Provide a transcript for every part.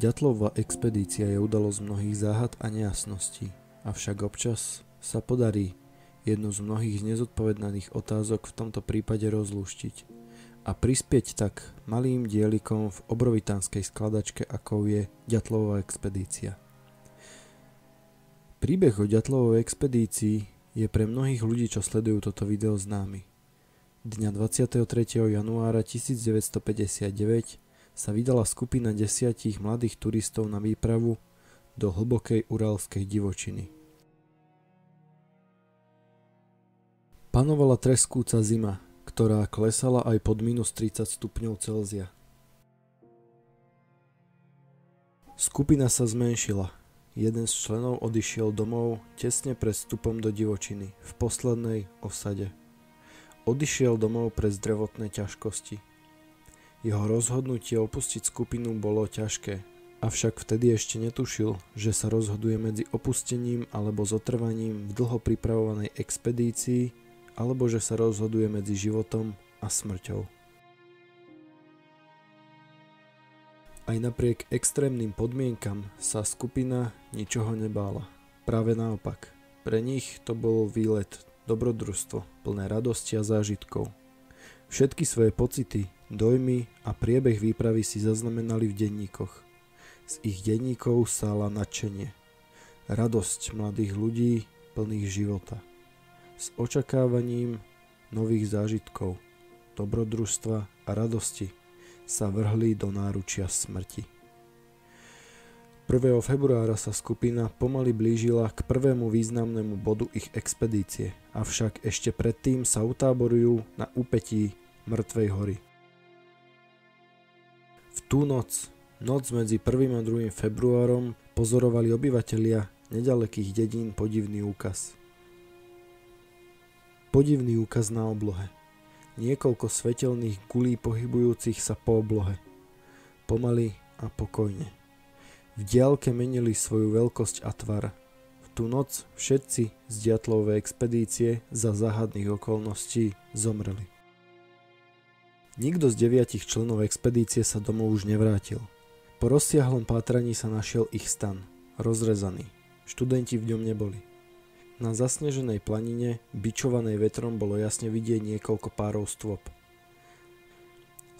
Ďatlová expedícia je udalosť mnohých záhad a nejasností, avšak občas sa podarí jednu z mnohých nezodpovedaných otázok v tomto prípade rozlúštiť a prispieť tak malým dielikom v obrovitánskej skladačke, akou je Ďatlová expedícia. Príbeh o Ďatlovej expedícii je pre mnohých ľudí, čo sledujú toto video známy. Dňa 23. januára 1959 sa vydala skupina desiatich mladých turistov na výpravu do hlbokej uralskej divočiny. Panovala treskúca zima, ktorá klesala aj pod minus 30 stupňov Celzia. Skupina sa zmenšila. Jeden z členov odišiel domov tesne pred vstupom do divočiny, v poslednej osade. Odišiel domov pre zdravotné ťažkosti – jeho rozhodnutie opustiť skupinu bolo ťažké, avšak vtedy ešte netušil, že sa rozhoduje medzi opustením alebo zotrvaním v dlho pripravovanej expedícii, alebo že sa rozhoduje medzi životom a smrťou. Aj napriek extrémnym podmienkam sa skupina ničoho nebála. Práve naopak, pre nich to bol výlet, dobrodružstvo, plné radosti a zážitkov. Všetky svoje pocity, Dojmy a priebeh výpravy si zaznamenali v denníkoch. Z ich denníkov sála nadšenie. Radosť mladých ľudí plných života. S očakávaním nových zážitkov, dobrodružstva a radosti sa vrhli do náručia smrti. 1. februára sa skupina pomaly blížila k prvému významnému bodu ich expedície, avšak ešte predtým sa utáborujú na úpetí Mŕtvej hory. V tú noc, noc medzi 1. a 2. februárom, pozorovali obyvatelia nedalekých dedín podivný úkaz. Podivný úkaz na oblohe. Niekoľko svetelných gulí pohybujúcich sa po oblohe. Pomaly a pokojne. V diálke menili svoju veľkosť a tvar. V tú noc všetci z diatlovej expedície za záhadných okolností zomreli. Nikto z deviatich členov expedície sa domov už nevrátil. Po rozsiahlom pátraní sa našiel ich stan, rozrezaný. Študenti v ňom neboli. Na zasneženej planine, bičovanej vetrom, bolo jasne vidieť niekoľko párov stôp.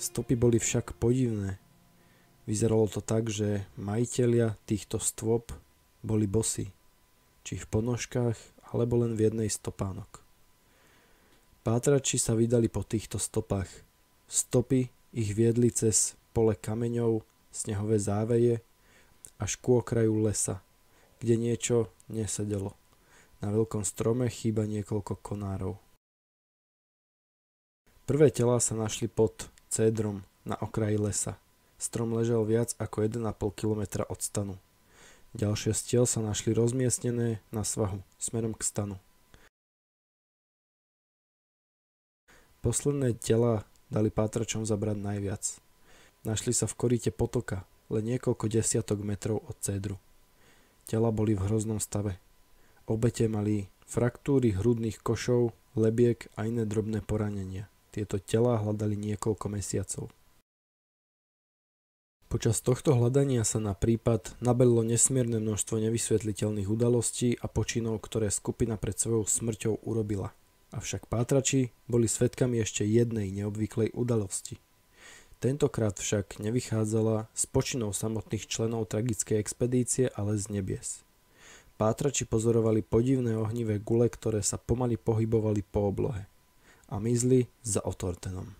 Stopy boli však podivné. Vyzeralo to tak, že majiteľia týchto stôp boli bosí, či v ponožkách, alebo len v jednej stopánok. Pátrači sa vydali po týchto stopách – Stopy ich viedli cez pole kameňov, snehové záveje až ku okraju lesa, kde niečo nesedelo. Na veľkom strome chýba niekoľko konárov. Prvé telá sa našli pod cédrom na okraji lesa. Strom ležal viac ako 1,5 km od stanu. Ďalšie z tiel sa našli rozmiestnené na svahu, smerom k stanu. Posledné tela dali pátračom zabrať najviac. Našli sa v koríte potoka, len niekoľko desiatok metrov od cédru. Tela boli v hroznom stave. Obete mali fraktúry hrudných košov, lebiek a iné drobné poranenia. Tieto tela hľadali niekoľko mesiacov. Počas tohto hľadania sa na prípad nabelilo nesmierne množstvo nevysvetliteľných udalostí a počinov, ktoré skupina pred svojou smrťou urobila. Avšak pátrači boli svetkami ešte jednej neobvyklej udalosti. Tentokrát však nevychádzala z počinov samotných členov tragickej expedície, ale z nebies. Pátrači pozorovali podivné ohnivé gule, ktoré sa pomaly pohybovali po oblohe a mizli za Otortenom.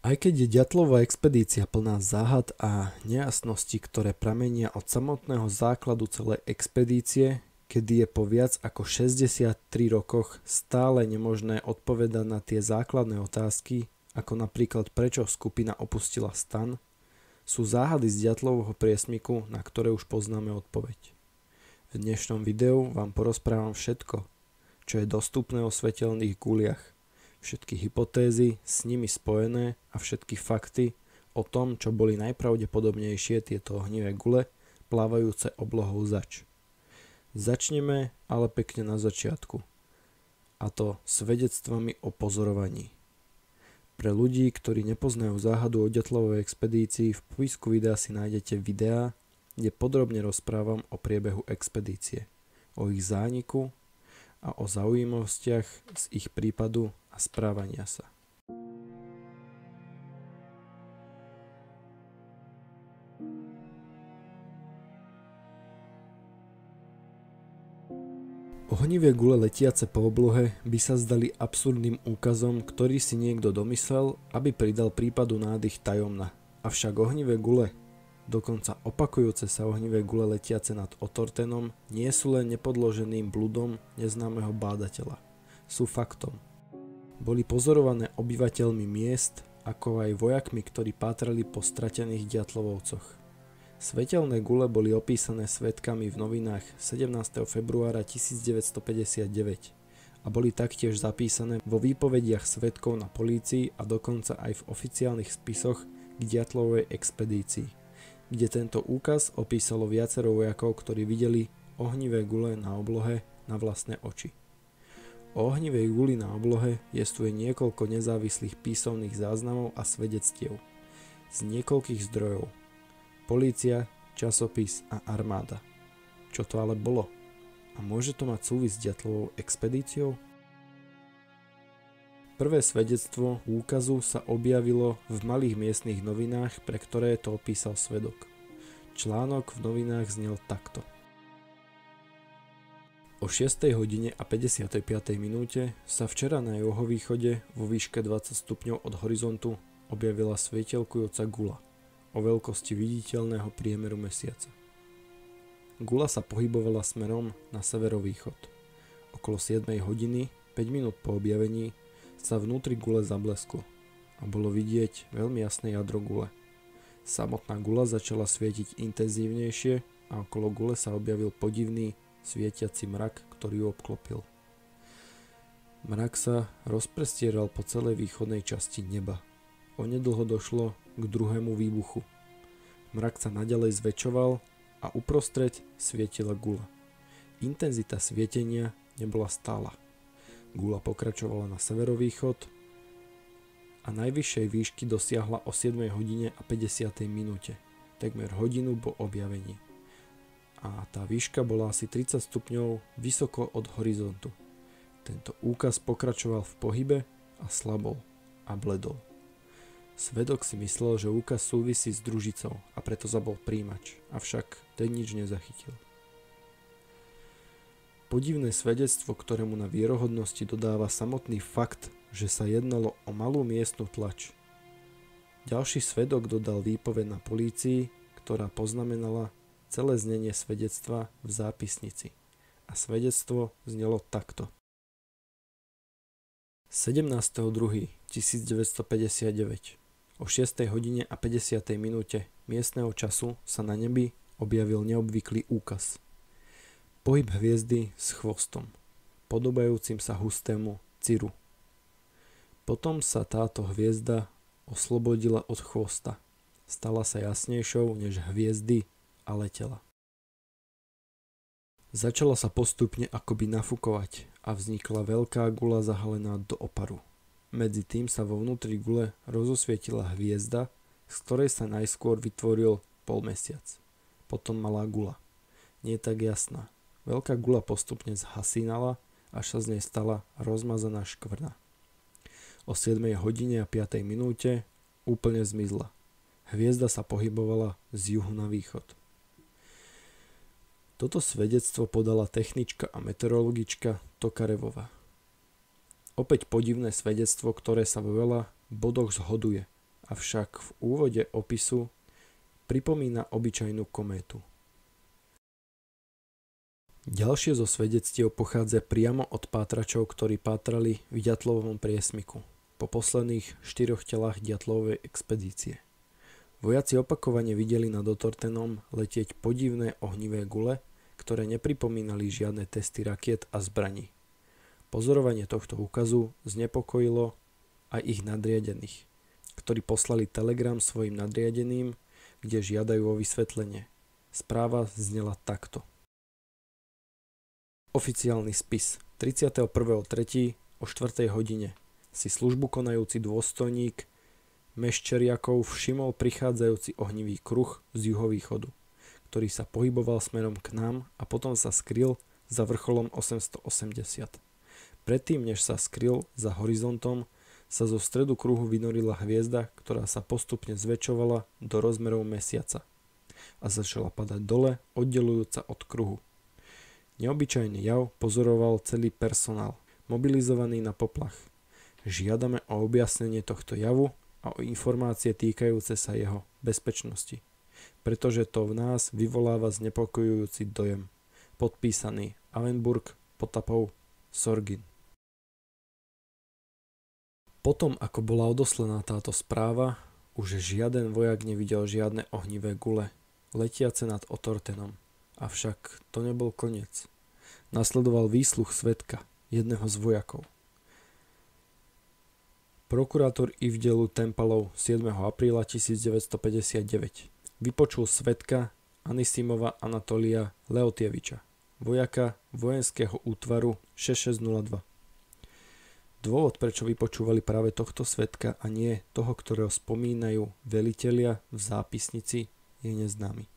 Aj keď je ďatlová expedícia plná záhad a nejasností, ktoré pramenia od samotného základu celej expedície, kedy je po viac ako 63 rokoch stále nemožné odpovedať na tie základné otázky, ako napríklad prečo skupina opustila stan, sú záhady z ďatlovho priesmiku, na ktoré už poznáme odpoveď. V dnešnom videu vám porozprávam všetko, čo je dostupné o svetelných guliach, všetky hypotézy s nimi spojené a všetky fakty o tom, čo boli najpravdepodobnejšie tieto ohnivé gule plávajúce oblohou zač. Začneme ale pekne na začiatku. A to svedectvami o pozorovaní. Pre ľudí, ktorí nepoznajú záhadu o Ďatlovej expedícii, v popisku videa si nájdete videá, kde podrobne rozprávam o priebehu expedície, o ich zániku a o zaujímavostiach z ich prípadu a správania sa. Ohnivé gule letiace po oblohe by sa zdali absurdným úkazom, ktorý si niekto domyslel, aby pridal prípadu nádych tajomna. Avšak ohnivé gule, dokonca opakujúce sa ohnivé gule letiace nad Otortenom, nie sú len nepodloženým bludom neznámeho bádateľa. Sú faktom. Boli pozorované obyvateľmi miest, ako aj vojakmi, ktorí pátrali po stratených diatlovovcoch. Svetelné gule boli opísané svetkami v novinách 17. februára 1959 a boli taktiež zapísané vo výpovediach svetkov na polícii a dokonca aj v oficiálnych spisoch k Diatlovej expedícii, kde tento úkaz opísalo viacero vojakov, ktorí videli ohnivé gule na oblohe na vlastné oči. O ohnivej guli na oblohe jestuje niekoľko nezávislých písomných záznamov a svedectiev z niekoľkých zdrojov – Polícia, časopis a armáda. Čo to ale bolo? A môže to mať súvisť s Ďatlovou expedíciou? Prvé svedectvo úkazu sa objavilo v malých miestnych novinách, pre ktoré to opísal svedok. Článok v novinách znel takto. O 6. hodine a 55. minúte sa včera na juhovýchode vo výške 20 stupňov od horizontu objavila svietelkujúca gula – o veľkosti viditeľného priemeru mesiaca. Gula sa pohybovala smerom na severovýchod. Okolo 7 hodiny, 5 minút po objavení, sa vnútri gule zablesklo a bolo vidieť veľmi jasné jadro gule. Samotná gula začala svietiť intenzívnejšie a okolo gule sa objavil podivný svietiaci mrak, ktorý ju obklopil. Mrak sa rozprestieral po celej východnej časti neba. Onedlho došlo k druhému výbuchu. Mrak sa naďalej zväčšoval a uprostred svietila gula. Intenzita svietenia nebola stála. Gula pokračovala na severovýchod a najvyššej výšky dosiahla o 7 hodine a 50 minúte, takmer hodinu po objavení. A tá výška bola asi 30 stupňov vysoko od horizontu. Tento úkaz pokračoval v pohybe a slabol a bledol. Svedok si myslel, že úkaz súvisí s družicou a preto zabol príjimač, avšak ten nič nezachytil. Podivné svedectvo, ktorému na vierohodnosti dodáva samotný fakt, že sa jednalo o malú miestnu tlač. Ďalší svedok dodal výpoveď na polícii, ktorá poznamenala celé znenie svedectva v zápisnici. A svedectvo znelo takto. 17.2.1959 O 6. hodine a 50. minúte miestneho času sa na nebi objavil neobvyklý úkaz. Pohyb hviezdy s chvostom, podobajúcim sa hustému ciru. Potom sa táto hviezda oslobodila od chvosta. Stala sa jasnejšou než hviezdy a letela. Začala sa postupne akoby nafukovať a vznikla veľká gula zahalená do oparu. Medzi tým sa vo vnútri gule rozosvietila hviezda, z ktorej sa najskôr vytvoril polmesiac. Potom malá gula. Nie tak jasná. Veľká gula postupne zhasínala, až sa z nej stala rozmazaná škvrna. O 7 hodine a 5 minúte úplne zmizla. Hviezda sa pohybovala z juhu na východ. Toto svedectvo podala technička a meteorologička Tokarevova. Opäť podivné svedectvo, ktoré sa vo veľa bodoch zhoduje, avšak v úvode opisu pripomína obyčajnú kométu. Ďalšie zo svedectiev pochádza priamo od pátračov, ktorí pátrali v Ďatlovom priesmiku po posledných štyroch telách Ďatlovej expedície. Vojaci opakovane videli nad Otortenom letieť podivné ohnivé gule, ktoré nepripomínali žiadne testy rakiet a zbraní. Pozorovanie tohto úkazu znepokojilo aj ich nadriadených, ktorí poslali telegram svojim nadriadeným, kde žiadajú o vysvetlenie. Správa znela takto. Oficiálny spis 31.3. o 4. hodine si službu konajúci dôstojník Meščeriakov všimol prichádzajúci ohnivý kruh z juhovýchodu, ktorý sa pohyboval smerom k nám a potom sa skryl za vrcholom 880. Predtým, než sa skryl za horizontom, sa zo stredu kruhu vynorila hviezda, ktorá sa postupne zväčšovala do rozmerov mesiaca a začala padať dole, oddelujúca od kruhu. Neobyčajný jav pozoroval celý personál, mobilizovaný na poplach. Žiadame o objasnenie tohto javu a o informácie týkajúce sa jeho bezpečnosti, pretože to v nás vyvoláva znepokojujúci dojem. Podpísaný Avenburg, Potapov, Sorgin. Potom, ako bola odoslená táto správa, už žiaden vojak nevidel žiadne ohnivé gule, letiace nad Otortenom. Avšak to nebol koniec. Nasledoval výsluch svetka, jedného z vojakov. Prokurátor Ivdelu Tempalov 7. apríla 1959 vypočul svetka Anisimova Anatolia Leotieviča, vojaka vojenského útvaru 6602 Dôvod, prečo vypočúvali práve tohto svetka a nie toho, ktorého spomínajú velitelia v zápisnici, je neznámy.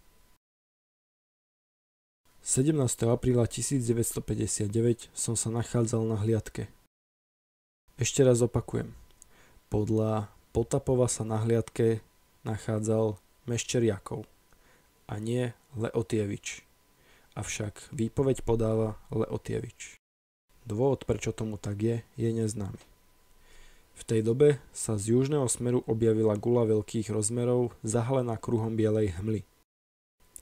17. apríla 1959 som sa nachádzal na hliadke. Ešte raz opakujem. Podľa Potapova sa na hliadke nachádzal Meščeriakov a nie Leotievič. Avšak výpoveď podáva Leotievič. Dôvod, prečo tomu tak je, je neznámy. V tej dobe sa z južného smeru objavila gula veľkých rozmerov, zahalená kruhom bielej hmly.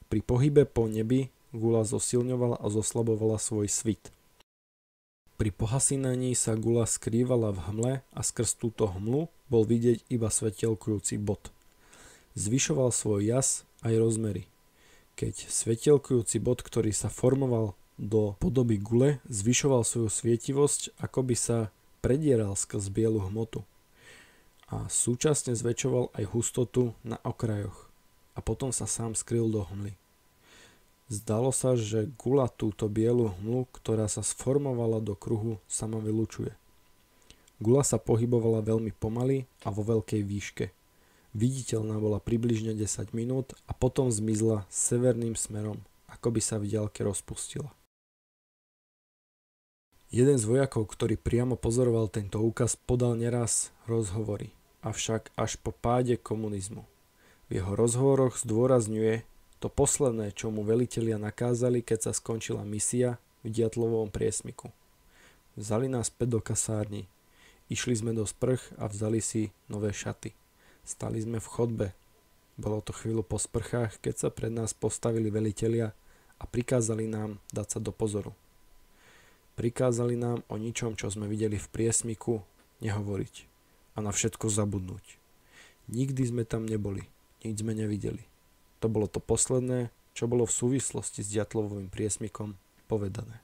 Pri pohybe po nebi gula zosilňovala a zoslabovala svoj svit. Pri pohasinaní sa gula skrývala v hmle a skrz túto hmlu bol vidieť iba svetelkujúci bod. Zvyšoval svoj jas aj rozmery. Keď svetelkujúci bod, ktorý sa formoval do podoby gule zvyšoval svoju svietivosť, ako by sa predieral skrz bielu hmotu a súčasne zväčšoval aj hustotu na okrajoch a potom sa sám skryl do hmly. Zdalo sa, že gula túto bielu hmlu, ktorá sa sformovala do kruhu, sama vylučuje. Gula sa pohybovala veľmi pomaly a vo veľkej výške. Viditeľná bola približne 10 minút a potom zmizla severným smerom, ako by sa v diaľke rozpustila. Jeden z vojakov, ktorý priamo pozoroval tento úkaz, podal neraz rozhovory, avšak až po páde komunizmu. V jeho rozhovoroch zdôrazňuje to posledné, čo mu velitelia nakázali, keď sa skončila misia v Diatlovom priesmiku. Vzali nás späť do kasárni, išli sme do sprch a vzali si nové šaty. Stali sme v chodbe. Bolo to chvíľu po sprchách, keď sa pred nás postavili velitelia a prikázali nám dať sa do pozoru. Prikázali nám o ničom, čo sme videli v priesmiku, nehovoriť a na všetko zabudnúť. Nikdy sme tam neboli, nič sme nevideli. To bolo to posledné, čo bolo v súvislosti s Diatlovovým priesmikom povedané.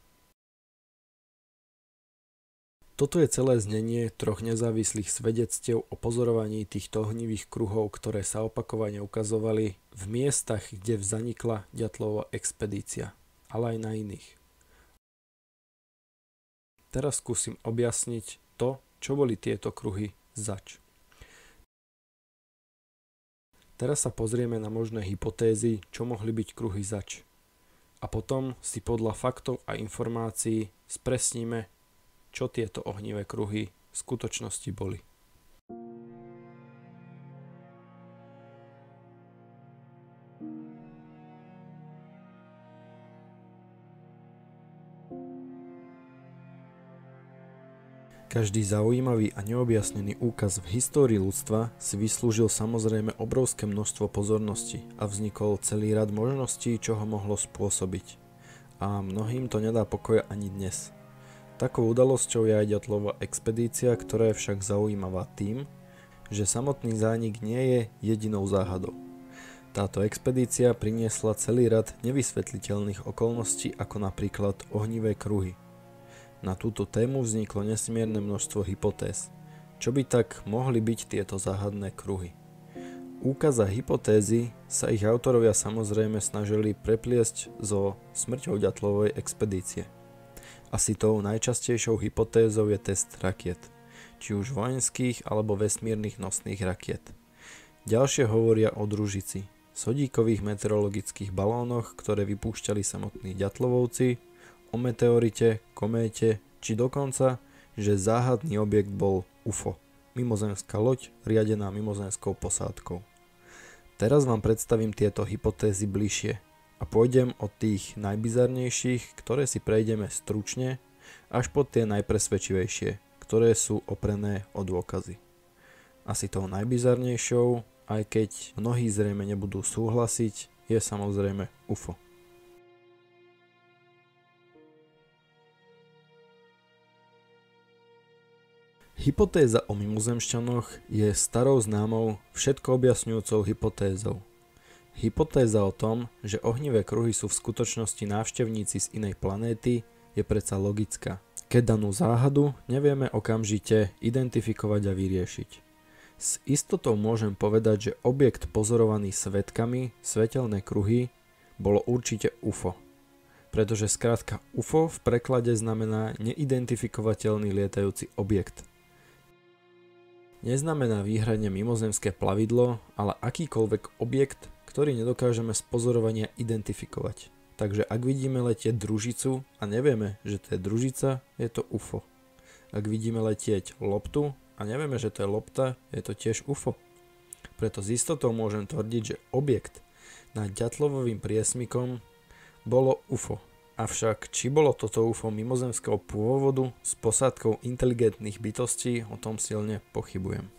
Toto je celé znenie troch nezávislých svedectiev o pozorovaní týchto ohnivých kruhov, ktoré sa opakovane ukazovali v miestach, kde vzanikla Ďatlová expedícia, ale aj na iných. Teraz skúsim objasniť to, čo boli tieto kruhy zač. Teraz sa pozrieme na možné hypotézy, čo mohli byť kruhy zač. A potom si podľa faktov a informácií spresníme, čo tieto ohnivé kruhy v skutočnosti boli. Každý zaujímavý a neobjasnený úkaz v histórii ľudstva si vyslúžil samozrejme obrovské množstvo pozornosti a vznikol celý rad možností, čo ho mohlo spôsobiť. A mnohým to nedá pokoja ani dnes. Takou udalosťou je aj Ďatlová expedícia, ktorá je však zaujímavá tým, že samotný zánik nie je jedinou záhadou. Táto expedícia priniesla celý rad nevysvetliteľných okolností ako napríklad ohnivé kruhy – na túto tému vzniklo nesmierne množstvo hypotéz. Čo by tak mohli byť tieto záhadné kruhy? Úkaza hypotézy sa ich autorovia samozrejme snažili prepliesť so smrťou ďatlovej expedície. Asi tou najčastejšou hypotézou je test rakiet, či už vojenských alebo vesmírnych nosných rakiet. Ďalšie hovoria o družici, sodíkových meteorologických balónoch, ktoré vypúšťali samotní ďatlovovci, o meteorite, kométe, či dokonca, že záhadný objekt bol UFO, mimozemská loď riadená mimozemskou posádkou. Teraz vám predstavím tieto hypotézy bližšie a pôjdem od tých najbizarnejších, ktoré si prejdeme stručne, až po tie najpresvedčivejšie, ktoré sú oprené o dôkazy. Asi tou najbizarnejšou aj keď mnohí zrejme nebudú súhlasiť, je samozrejme UFO. Hypotéza o mimozemšťanoch je starou známou, všetko objasňujúcou hypotézou. Hypotéza o tom, že ohnivé kruhy sú v skutočnosti návštevníci z inej planéty, je predsa logická. Keď danú záhadu nevieme okamžite identifikovať a vyriešiť. S istotou môžem povedať, že objekt pozorovaný svetkami, svetelné kruhy, bolo určite UFO. Pretože skrátka UFO v preklade znamená neidentifikovateľný lietajúci objekt. Neznamená výhradne mimozemské plavidlo, ale akýkoľvek objekt, ktorý nedokážeme z pozorovania identifikovať. Takže ak vidíme letieť družicu a nevieme, že to je družica, je to UFO. Ak vidíme letieť loptu a nevieme, že to je lopta, je to tiež UFO. Preto s istotou môžem tvrdiť, že objekt nad ďatlovovým priesmikom bolo UFO. Avšak či bolo toto UFO mimozemského pôvodu s posádkou inteligentných bytostí, o tom silne pochybujem.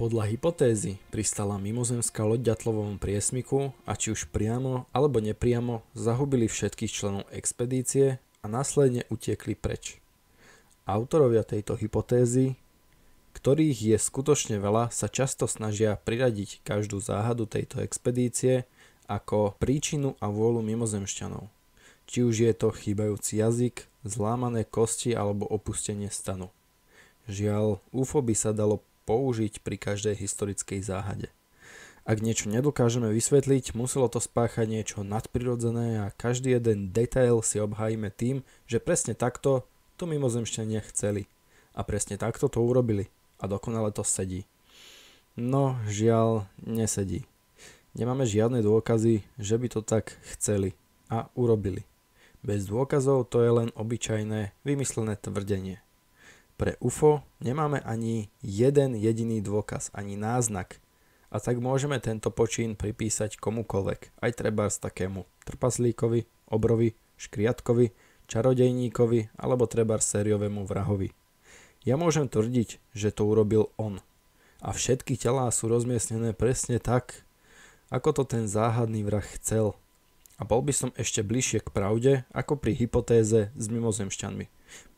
Podľa hypotézy pristala mimozemská loď ďatlovom priesmiku a či už priamo alebo nepriamo zahubili všetkých členov expedície a následne utiekli preč. Autorovia tejto hypotézy, ktorých je skutočne veľa, sa často snažia priradiť každú záhadu tejto expedície ako príčinu a vôľu mimozemšťanov. Či už je to chýbajúci jazyk, zlámané kosti alebo opustenie stanu. Žiaľ, UFO by sa dalo použiť pri každej historickej záhade. Ak niečo nedokážeme vysvetliť, muselo to spáchať niečo nadprirodzené a každý jeden detail si obhájime tým, že presne takto to mimozemšťania chceli. A presne takto to urobili. A dokonale to sedí. No, žiaľ, nesedí. Nemáme žiadne dôkazy, že by to tak chceli a urobili. Bez dôkazov to je len obyčajné, vymyslené tvrdenie. Pre UFO nemáme ani jeden jediný dôkaz, ani náznak. A tak môžeme tento počín pripísať komukoľvek, aj trebárs takému trpaslíkovi, obrovi, škriatkovi, čarodejníkovi alebo treba sériovému vrahovi. Ja môžem tvrdiť, že to urobil on. A všetky telá sú rozmiestnené presne tak, ako to ten záhadný vrah chcel. A bol by som ešte bližšie k pravde, ako pri hypotéze s mimozemšťanmi,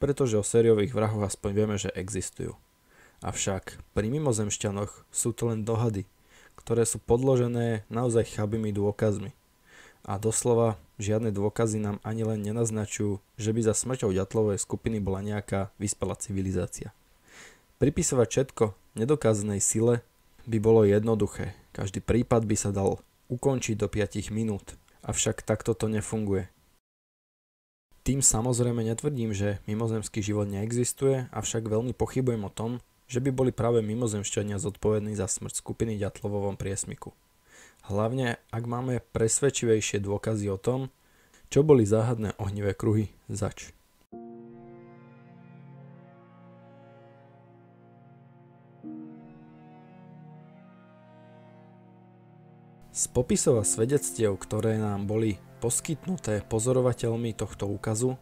pretože o sériových vrahoch aspoň vieme, že existujú. Avšak pri mimozemšťanoch sú to len dohady, ktoré sú podložené naozaj chabými dôkazmi a doslova žiadne dôkazy nám ani len nenaznačujú, že by za smrťou ďatlovej skupiny bola nejaká vyspelá civilizácia. Pripisovať všetko nedokázanej sile by bolo jednoduché. Každý prípad by sa dal ukončiť do 5 minút, avšak takto to nefunguje. Tým samozrejme netvrdím, že mimozemský život neexistuje, avšak veľmi pochybujem o tom, že by boli práve mimozemšťania zodpovední za smrť skupiny ďatlovovom priesmiku. Hlavne, ak máme presvedčivejšie dôkazy o tom, čo boli záhadné ohnivé kruhy zač. Z popisov a svedectiev, ktoré nám boli poskytnuté pozorovateľmi tohto úkazu,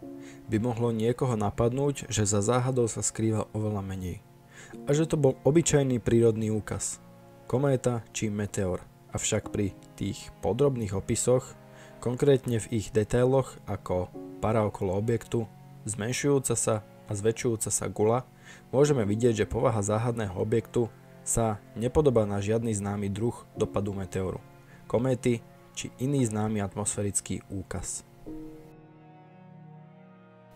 by mohlo niekoho napadnúť, že za záhadou sa skrýva oveľa menej. A že to bol obyčajný prírodný úkaz. Kométa či meteor – avšak pri tých podrobných opisoch, konkrétne v ich detailoch ako para okolo objektu, zmenšujúca sa a zväčšujúca sa gula, môžeme vidieť, že povaha záhadného objektu sa nepodobá na žiadny známy druh dopadu meteoru, kométy či iný známy atmosférický úkaz.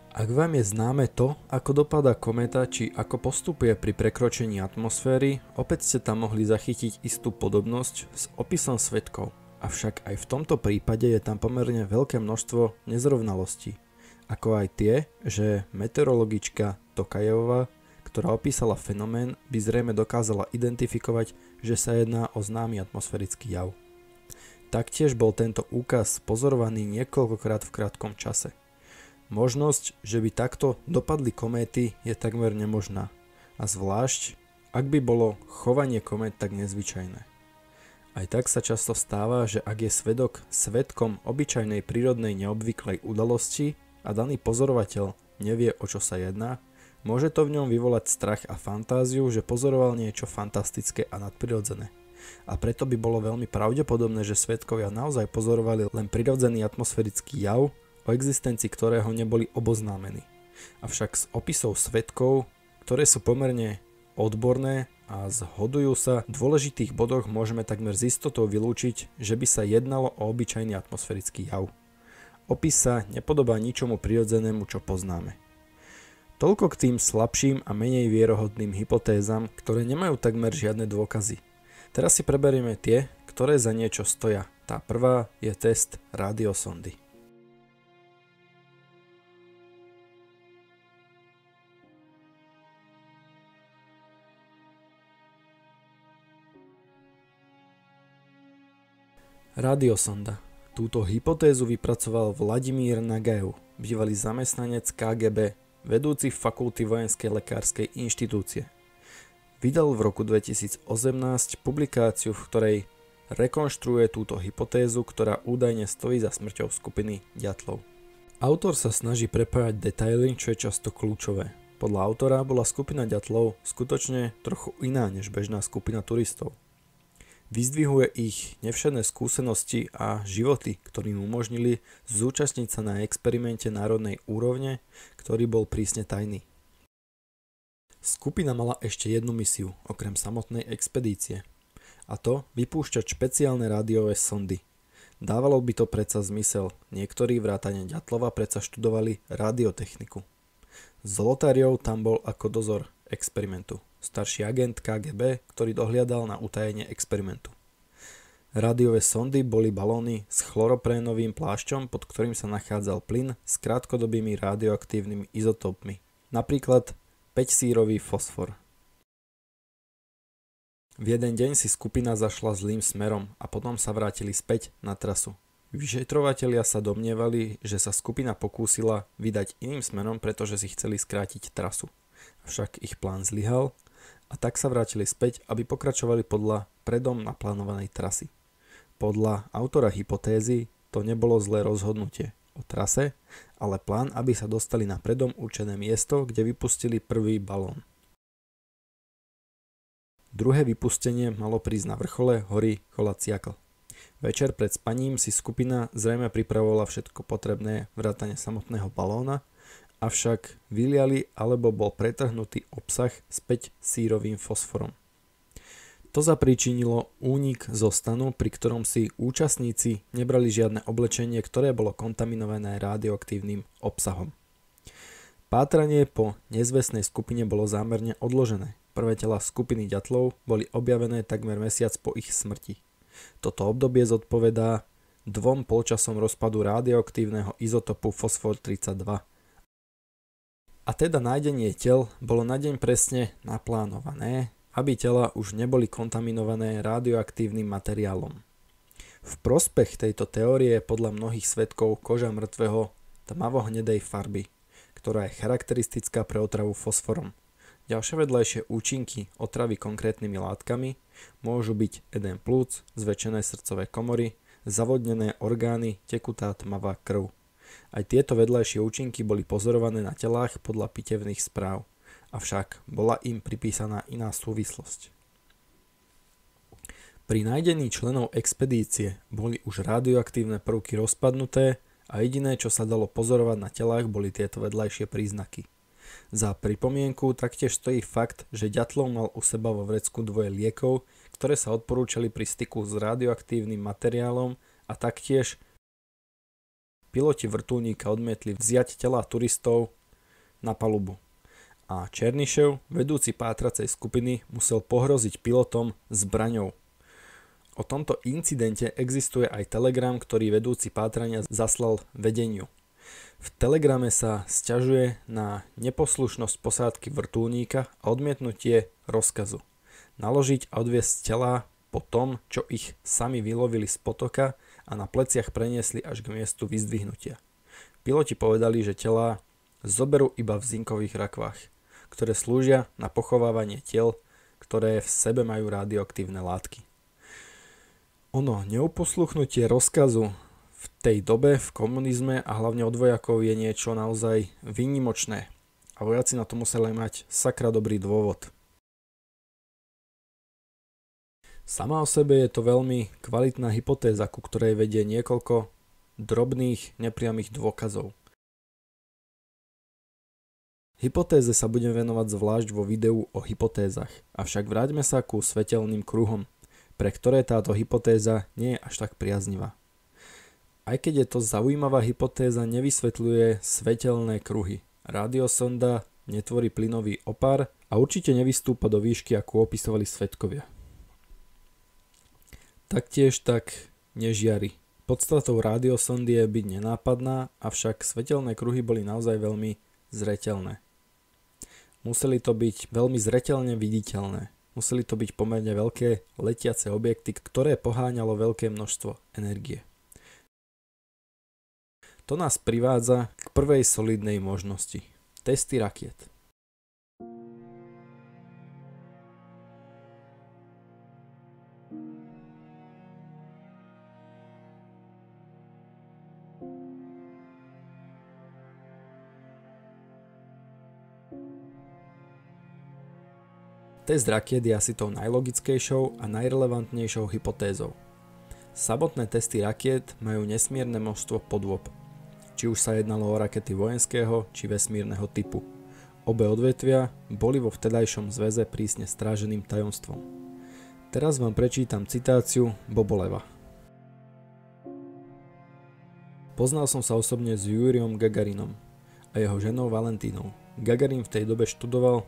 Ak vám je známe to, ako dopadá kometa či ako postupuje pri prekročení atmosféry, opäť ste tam mohli zachytiť istú podobnosť s opisom svetkov. Avšak aj v tomto prípade je tam pomerne veľké množstvo nezrovnalostí. Ako aj tie, že meteorologička Tokajevova, ktorá opísala fenomén, by zrejme dokázala identifikovať, že sa jedná o známy atmosférický jav. Taktiež bol tento úkaz pozorovaný niekoľkokrát v krátkom čase. Možnosť, že by takto dopadli kométy je takmer nemožná. A zvlášť, ak by bolo chovanie komét tak nezvyčajné. Aj tak sa často stáva, že ak je svedok svedkom obyčajnej prírodnej neobvyklej udalosti a daný pozorovateľ nevie o čo sa jedná, môže to v ňom vyvolať strach a fantáziu, že pozoroval niečo fantastické a nadprirodzené a preto by bolo veľmi pravdepodobné, že svetkovia naozaj pozorovali len prirodzený atmosférický jav, o existencii ktorého neboli oboznámení. Avšak z opisov svetkov, ktoré sú pomerne odborné a zhodujú sa v dôležitých bodoch, môžeme takmer z istotou vylúčiť, že by sa jednalo o obyčajný atmosférický jav. Opis sa nepodobá ničomu prirodzenému, čo poznáme. Toľko k tým slabším a menej vierohodným hypotézam, ktoré nemajú takmer žiadne dôkazy. Teraz si preberieme tie, ktoré za niečo stoja. Tá prvá je test radiosondy. Radiosonda. Túto hypotézu vypracoval Vladimír Nagajev, bývalý zamestnanec KGB, vedúci fakulty vojenskej lekárskej inštitúcie vydal v roku 2018 publikáciu, v ktorej rekonštruuje túto hypotézu, ktorá údajne stojí za smrťou skupiny ďatlov. Autor sa snaží prepájať detaily, čo je často kľúčové. Podľa autora bola skupina ďatlov skutočne trochu iná než bežná skupina turistov. Vyzdvihuje ich nevšedné skúsenosti a životy, ktorým umožnili zúčastniť sa na experimente národnej úrovne, ktorý bol prísne tajný. Skupina mala ešte jednu misiu, okrem samotnej expedície. A to vypúšťať špeciálne rádiové sondy. Dávalo by to predsa zmysel, niektorí vrátane Ďatlova predsa študovali radiotechniku. Zolotáriou tam bol ako dozor experimentu, starší agent KGB, ktorý dohliadal na utajenie experimentu. Rádiové sondy boli balóny s chloroprénovým plášťom, pod ktorým sa nachádzal plyn s krátkodobými radioaktívnymi izotopmi, napríklad 5-sírový fosfor. V jeden deň si skupina zašla zlým smerom a potom sa vrátili späť na trasu. Vyšetrovatelia sa domnievali, že sa skupina pokúsila vydať iným smerom, pretože si chceli skrátiť trasu. Avšak ich plán zlyhal a tak sa vrátili späť, aby pokračovali podľa predom naplánovanej trasy. Podľa autora hypotézy to nebolo zlé rozhodnutie, o trase, ale plán, aby sa dostali na predom určené miesto, kde vypustili prvý balón. Druhé vypustenie malo prísť na vrchole hory Cholaciakl. Večer pred spaním si skupina zrejme pripravovala všetko potrebné vrátane samotného balóna, avšak vyliali alebo bol pretrhnutý obsah späť sírovým fosforom. To zapríčinilo únik zo stanu, pri ktorom si účastníci nebrali žiadne oblečenie, ktoré bolo kontaminované radioaktívnym obsahom. Pátranie po nezvestnej skupine bolo zámerne odložené. Prvé tela skupiny ďatlov boli objavené takmer mesiac po ich smrti. Toto obdobie zodpovedá dvom polčasom rozpadu radioaktívneho izotopu fosfor 32. A teda nájdenie tel bolo na deň presne naplánované aby tela už neboli kontaminované radioaktívnym materiálom. V prospech tejto teórie je podľa mnohých svetkov koža mŕtvého tmavo-hnedej farby, ktorá je charakteristická pre otravu fosforom. Ďalšie vedľajšie účinky otravy konkrétnymi látkami môžu byť edem plúc, zväčšené srdcové komory, zavodnené orgány, tekutá tmavá krv. Aj tieto vedľajšie účinky boli pozorované na telách podľa pitevných správ avšak bola im pripísaná iná súvislosť. Pri nájdení členov expedície boli už radioaktívne prvky rozpadnuté a jediné, čo sa dalo pozorovať na telách, boli tieto vedľajšie príznaky. Za pripomienku taktiež stojí fakt, že Ďatlov mal u seba vo vrecku dvoje liekov, ktoré sa odporúčali pri styku s radioaktívnym materiálom a taktiež piloti vrtulníka odmietli vziať tela turistov na palubu a Černišev, vedúci pátracej skupiny, musel pohroziť pilotom zbraňou. O tomto incidente existuje aj telegram, ktorý vedúci pátrania zaslal vedeniu. V telegrame sa sťažuje na neposlušnosť posádky vrtulníka a odmietnutie rozkazu. Naložiť a odviesť tela po tom, čo ich sami vylovili z potoka a na pleciach preniesli až k miestu vyzdvihnutia. Piloti povedali, že tela zoberú iba v zinkových rakvách, ktoré slúžia na pochovávanie tiel, ktoré v sebe majú radioaktívne látky. Ono neuposluchnutie rozkazu v tej dobe v komunizme a hlavne od vojakov je niečo naozaj výnimočné. A vojaci na to museli mať sakra dobrý dôvod. Sama o sebe je to veľmi kvalitná hypotéza, ku ktorej vedie niekoľko drobných nepriamých dôkazov. Hypotéze sa budem venovať zvlášť vo videu o hypotézach, avšak vráťme sa ku svetelným kruhom, pre ktoré táto hypotéza nie je až tak priaznivá. Aj keď je to zaujímavá hypotéza, nevysvetľuje svetelné kruhy. Radiosonda netvorí plynový opár a určite nevystúpa do výšky, ako opisovali svetkovia. Taktiež tak nežiari. Podstatou radiosondy je byť nenápadná, avšak svetelné kruhy boli naozaj veľmi zretelné. Museli to byť veľmi zretelne viditeľné. Museli to byť pomerne veľké letiace objekty, ktoré poháňalo veľké množstvo energie. To nás privádza k prvej solidnej možnosti. Testy rakiet. Test rakiet je asi tou najlogickejšou a najrelevantnejšou hypotézou. Samotné testy rakiet majú nesmierne množstvo podôb, či už sa jednalo o rakety vojenského či vesmírneho typu. Obe odvetvia boli vo vtedajšom zväze prísne stráženým tajomstvom. Teraz vám prečítam citáciu Boboleva. Poznal som sa osobne s Júriom Gagarinom a jeho ženou Valentínou. Gagarin v tej dobe študoval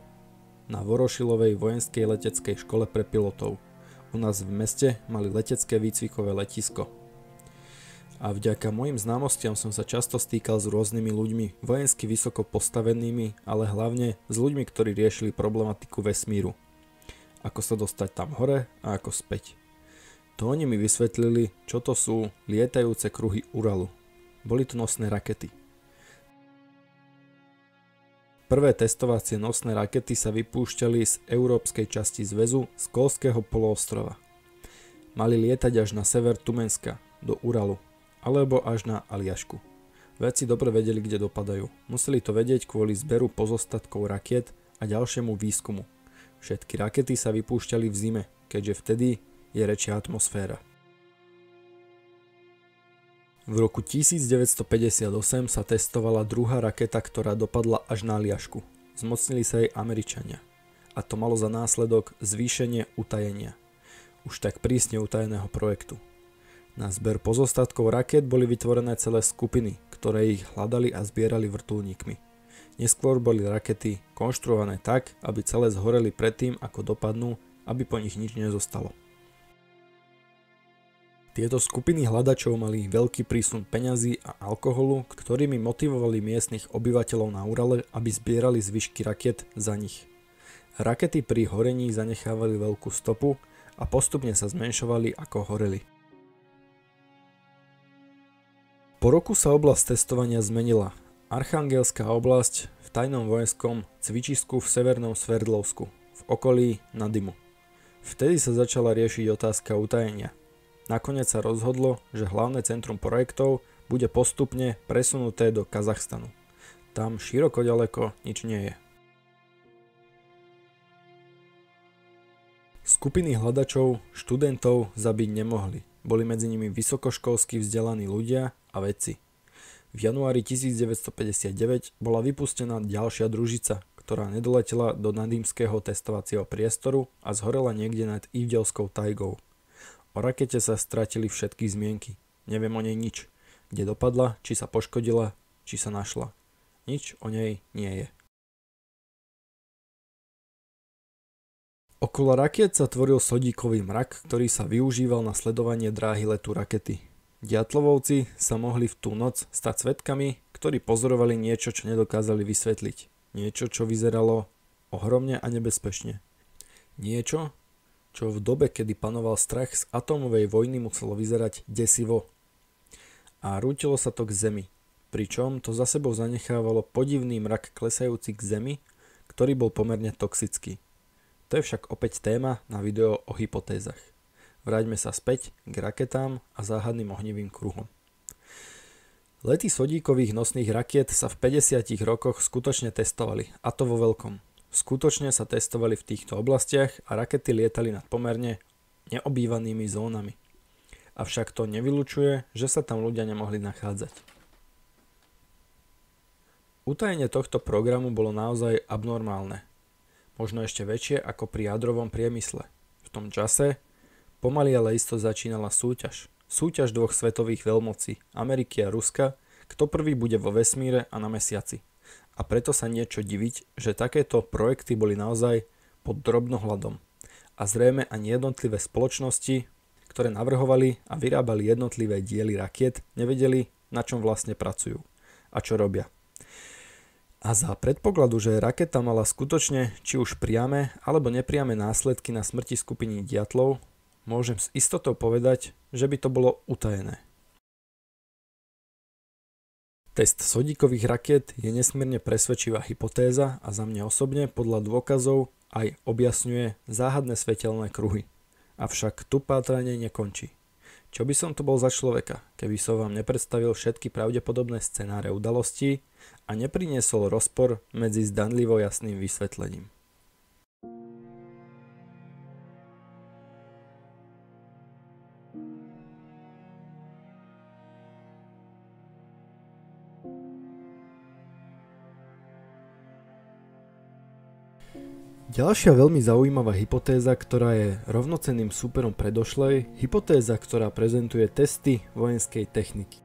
na Vorošilovej vojenskej leteckej škole pre pilotov. U nás v meste mali letecké výcvikové letisko – a vďaka mojim známostiam som sa často stýkal s rôznymi ľuďmi, vojensky vysoko postavenými, ale hlavne s ľuďmi, ktorí riešili problematiku vesmíru. Ako sa dostať tam hore a ako späť. To oni mi vysvetlili, čo to sú lietajúce kruhy Uralu. Boli to nosné rakety. Prvé testovacie nosné rakety sa vypúšťali z európskej časti zväzu z Kolského poloostrova. Mali lietať až na sever Tumenska, do Uralu, alebo až na Aliašku. Vedci dobre vedeli, kde dopadajú. Museli to vedieť kvôli zberu pozostatkov rakiet a ďalšiemu výskumu. Všetky rakety sa vypúšťali v zime, keďže vtedy je rečia atmosféra. V roku 1958 sa testovala druhá raketa, ktorá dopadla až na Aliašku. Zmocnili sa jej Američania. A to malo za následok zvýšenie utajenia. Už tak prísne utajeného projektu. Na zber pozostatkov raket boli vytvorené celé skupiny, ktoré ich hľadali a zbierali vrtulníkmi. Neskôr boli rakety konštruované tak, aby celé zhoreli predtým, ako dopadnú, aby po nich nič nezostalo. Tieto skupiny hľadačov mali veľký prísun peňazí a alkoholu, ktorými motivovali miestnych obyvateľov na Urale, aby zbierali zvyšky raket za nich. Rakety pri horení zanechávali veľkú stopu a postupne sa zmenšovali ako horeli. Po roku sa oblasť testovania zmenila. Archangelská oblasť v tajnom vojenskom cvičisku v severnom Sverdlovsku, v okolí Nadimu. Vtedy sa začala riešiť otázka utajenia. Nakoniec sa rozhodlo, že hlavné centrum projektov bude postupne presunuté do Kazachstanu. Tam široko ďaleko nič nie je. Skupiny hľadačov, študentov zabiť nemohli. Boli medzi nimi vysokoškolsky vzdelaní ľudia a vedci. V januári 1959 bola vypustená ďalšia družica, ktorá nedoletela do nadímskeho testovacieho priestoru a zhorela niekde nad Ivdelskou tajgou. O rakete sa stratili všetky zmienky. Neviem o nej nič. Kde dopadla, či sa poškodila, či sa našla. Nič o nej nie je. Okolo rakiet sa tvoril sodíkový mrak, ktorý sa využíval na sledovanie dráhy letu rakety. Diatlovovci sa mohli v tú noc stať svetkami, ktorí pozorovali niečo, čo nedokázali vysvetliť. Niečo, čo vyzeralo ohromne a nebezpečne. Niečo, čo v dobe, kedy panoval strach z atómovej vojny muselo vyzerať desivo. A rútilo sa to k zemi, pričom to za sebou zanechávalo podivný mrak klesajúci k zemi, ktorý bol pomerne toxický. To je však opäť téma na video o hypotézach. Vráťme sa späť k raketám a záhadným ohnivým kruhom. Lety sodíkových nosných rakiet sa v 50 rokoch skutočne testovali, a to vo veľkom. Skutočne sa testovali v týchto oblastiach a rakety lietali nad pomerne neobývanými zónami. Avšak to nevylučuje, že sa tam ľudia nemohli nachádzať. Utajenie tohto programu bolo naozaj abnormálne. Možno ešte väčšie ako pri jadrovom priemysle. V tom čase Pomaly ale isto začínala súťaž. Súťaž dvoch svetových veľmocí, Ameriky a Ruska, kto prvý bude vo vesmíre a na mesiaci. A preto sa niečo diviť, že takéto projekty boli naozaj pod drobnohľadom. A zrejme ani jednotlivé spoločnosti, ktoré navrhovali a vyrábali jednotlivé diely rakiet, nevedeli, na čom vlastne pracujú a čo robia. A za predpokladu, že raketa mala skutočne či už priame alebo nepriame následky na smrti skupiny diatlov, môžem s istotou povedať, že by to bolo utajené. Test sodíkových raket je nesmierne presvedčivá hypotéza a za mňa osobne podľa dôkazov aj objasňuje záhadné svetelné kruhy. Avšak tu pátranie nekončí. Čo by som to bol za človeka, keby som vám nepredstavil všetky pravdepodobné scenáre udalostí a nepriniesol rozpor medzi zdanlivo jasným vysvetlením. Ďalšia veľmi zaujímavá hypotéza, ktorá je rovnocenným súperom predošlej, hypotéza, ktorá prezentuje testy vojenskej techniky.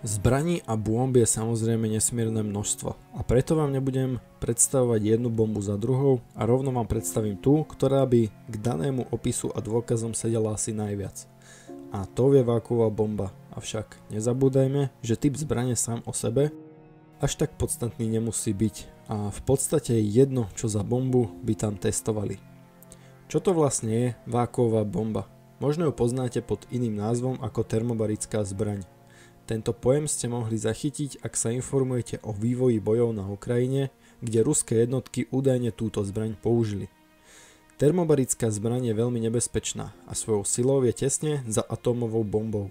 Zbraní a bomb je samozrejme nesmierne množstvo a preto vám nebudem predstavovať jednu bombu za druhou a rovno vám predstavím tú, ktorá by k danému opisu a dôkazom sedela asi najviac. A to je váková bomba, avšak nezabúdajme, že typ zbrane sám o sebe až tak podstatný nemusí byť a v podstate jedno, čo za bombu by tam testovali. Čo to vlastne je váková bomba? Možno ju poznáte pod iným názvom ako termobarická zbraň. Tento pojem ste mohli zachytiť, ak sa informujete o vývoji bojov na Ukrajine, kde ruské jednotky údajne túto zbraň použili. Termobarická zbraň je veľmi nebezpečná a svojou silou je tesne za atómovou bombou.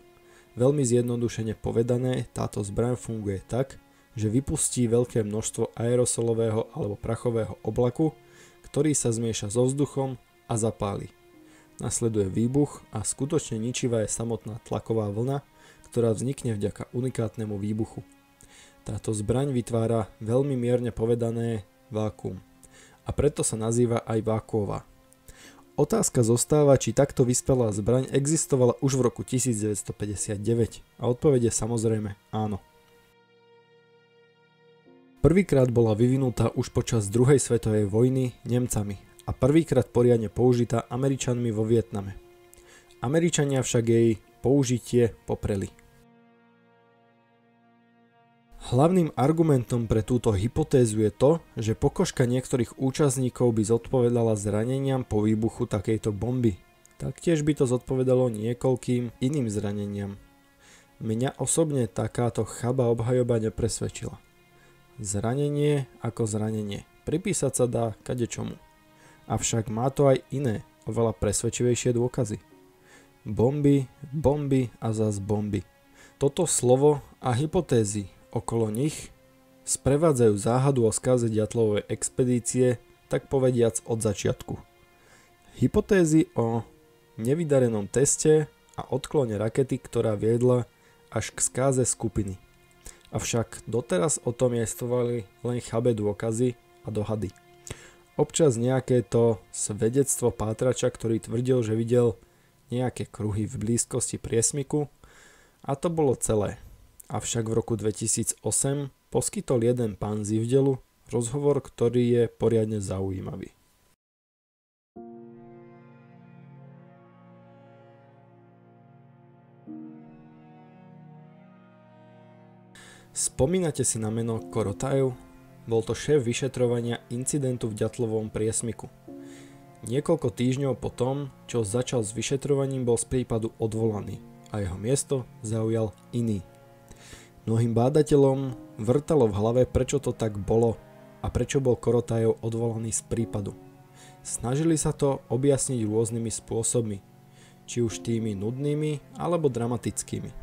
Veľmi zjednodušene povedané, táto zbraň funguje tak, že vypustí veľké množstvo aerosolového alebo prachového oblaku, ktorý sa zmieša so vzduchom a zapáli. Nasleduje výbuch a skutočne ničivá je samotná tlaková vlna, ktorá vznikne vďaka unikátnemu výbuchu. Táto zbraň vytvára veľmi mierne povedané vákuum a preto sa nazýva aj vákuová. Otázka zostáva, či takto vyspelá zbraň existovala už v roku 1959 a odpovede samozrejme áno. Prvýkrát bola vyvinutá už počas druhej svetovej vojny Nemcami a prvýkrát poriadne použitá Američanmi vo Vietname. Američania však jej použitie popreli. Hlavným argumentom pre túto hypotézu je to, že pokožka niektorých účastníkov by zodpovedala zraneniam po výbuchu takejto bomby. Taktiež by to zodpovedalo niekoľkým iným zraneniam. Mňa osobne takáto chaba obhajoba nepresvedčila. Zranenie ako zranenie. Pripísať sa dá kadečomu. Avšak má to aj iné, oveľa presvedčivejšie dôkazy. Bomby, bomby a zas bomby. Toto slovo a hypotézy okolo nich sprevádzajú záhadu o skaze Diatlovej expedície, tak povediac od začiatku. Hypotézy o nevydarenom teste a odklone rakety, ktorá viedla až k skáze skupiny. Avšak doteraz o tom jestvovali len chabé dôkazy a dohady. Občas nejaké to svedectvo pátrača, ktorý tvrdil, že videl nejaké kruhy v blízkosti priesmiku a to bolo celé. Avšak v roku 2008 poskytol jeden pán Zivdelu rozhovor, ktorý je poriadne zaujímavý. Spomínate si na meno Korotajev? Bol to šéf vyšetrovania incidentu v Ďatlovom priesmiku. Niekoľko týždňov po tom, čo začal s vyšetrovaním, bol z prípadu odvolaný a jeho miesto zaujal iný. Mnohým bádateľom vrtalo v hlave, prečo to tak bolo a prečo bol Korotajov odvolaný z prípadu. Snažili sa to objasniť rôznymi spôsobmi, či už tými nudnými alebo dramatickými.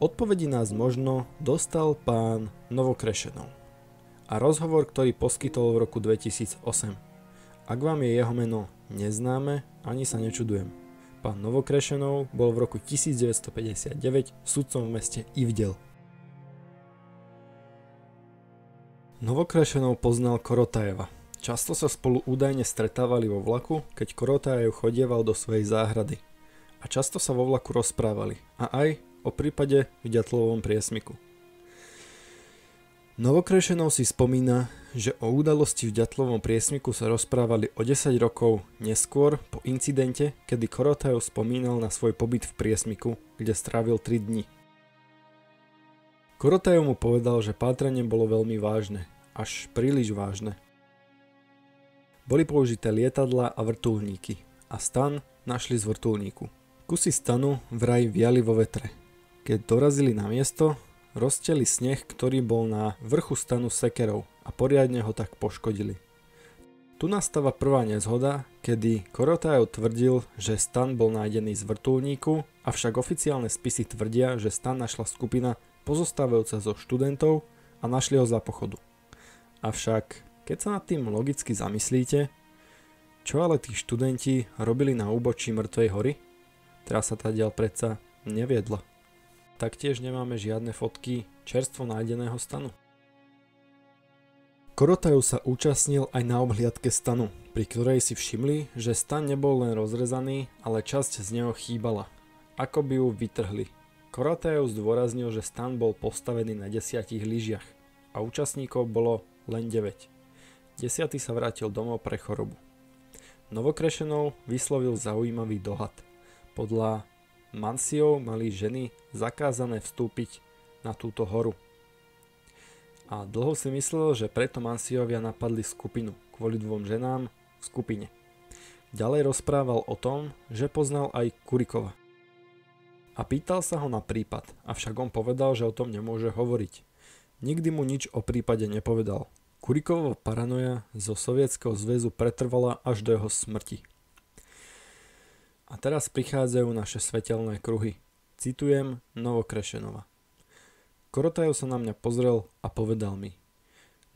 Odpovedi nás možno dostal pán Novokrešenov a rozhovor, ktorý poskytol v roku 2008. Ak vám je jeho meno neznáme, ani sa nečudujem. Pán Novokrešenov bol v roku 1959 sudcom v meste Ivdel. Novokrešenov poznal Korotajeva. Často sa spolu údajne stretávali vo vlaku, keď Korotajev chodieval do svojej záhrady. A často sa vo vlaku rozprávali. A aj o prípade v Ďatlovom priesmiku. Novokrešenov si spomína, že o udalosti v Ďatlovom priesmiku sa rozprávali o 10 rokov neskôr po incidente, kedy Korotajov spomínal na svoj pobyt v priesmiku, kde strávil 3 dni. Korotajov mu povedal, že pátranie bolo veľmi vážne, až príliš vážne. Boli použité lietadla a vrtulníky a stan našli z vrtulníku. Kusy stanu vraj viali vo vetre, keď dorazili na miesto, rozteli sneh, ktorý bol na vrchu stanu sekerov a poriadne ho tak poškodili. Tu nastáva prvá nezhoda, kedy Korotajov tvrdil, že stan bol nájdený z vrtulníku, avšak oficiálne spisy tvrdia, že stan našla skupina pozostávajúca zo študentov a našli ho za pochodu. Avšak, keď sa nad tým logicky zamyslíte, čo ale tí študenti robili na úbočí Mŕtvej hory? Teraz sa tá diel predsa neviedla. Taktiež nemáme žiadne fotky čerstvo nájdeného stanu. Korotajú sa účastnil aj na obhliadke stanu, pri ktorej si všimli, že stan nebol len rozrezaný, ale časť z neho chýbala, ako by ju vytrhli. Korotajú zdôraznil, že stan bol postavený na desiatich lyžiach a účastníkov bolo len 9. Desiatý sa vrátil domov pre chorobu. Novokrešenov vyslovil zaujímavý dohad. Podľa Mansiou mali ženy zakázané vstúpiť na túto horu. A dlho si myslel, že preto Mansiovia napadli skupinu kvôli dvom ženám v skupine. Ďalej rozprával o tom, že poznal aj Kurikova. A pýtal sa ho na prípad, avšak on povedal, že o tom nemôže hovoriť. Nikdy mu nič o prípade nepovedal. Kurikovova paranoja zo Sovietskeho zväzu pretrvala až do jeho smrti. A teraz prichádzajú naše svetelné kruhy. Citujem Novokrešenova. Korotajo sa na mňa pozrel a povedal mi.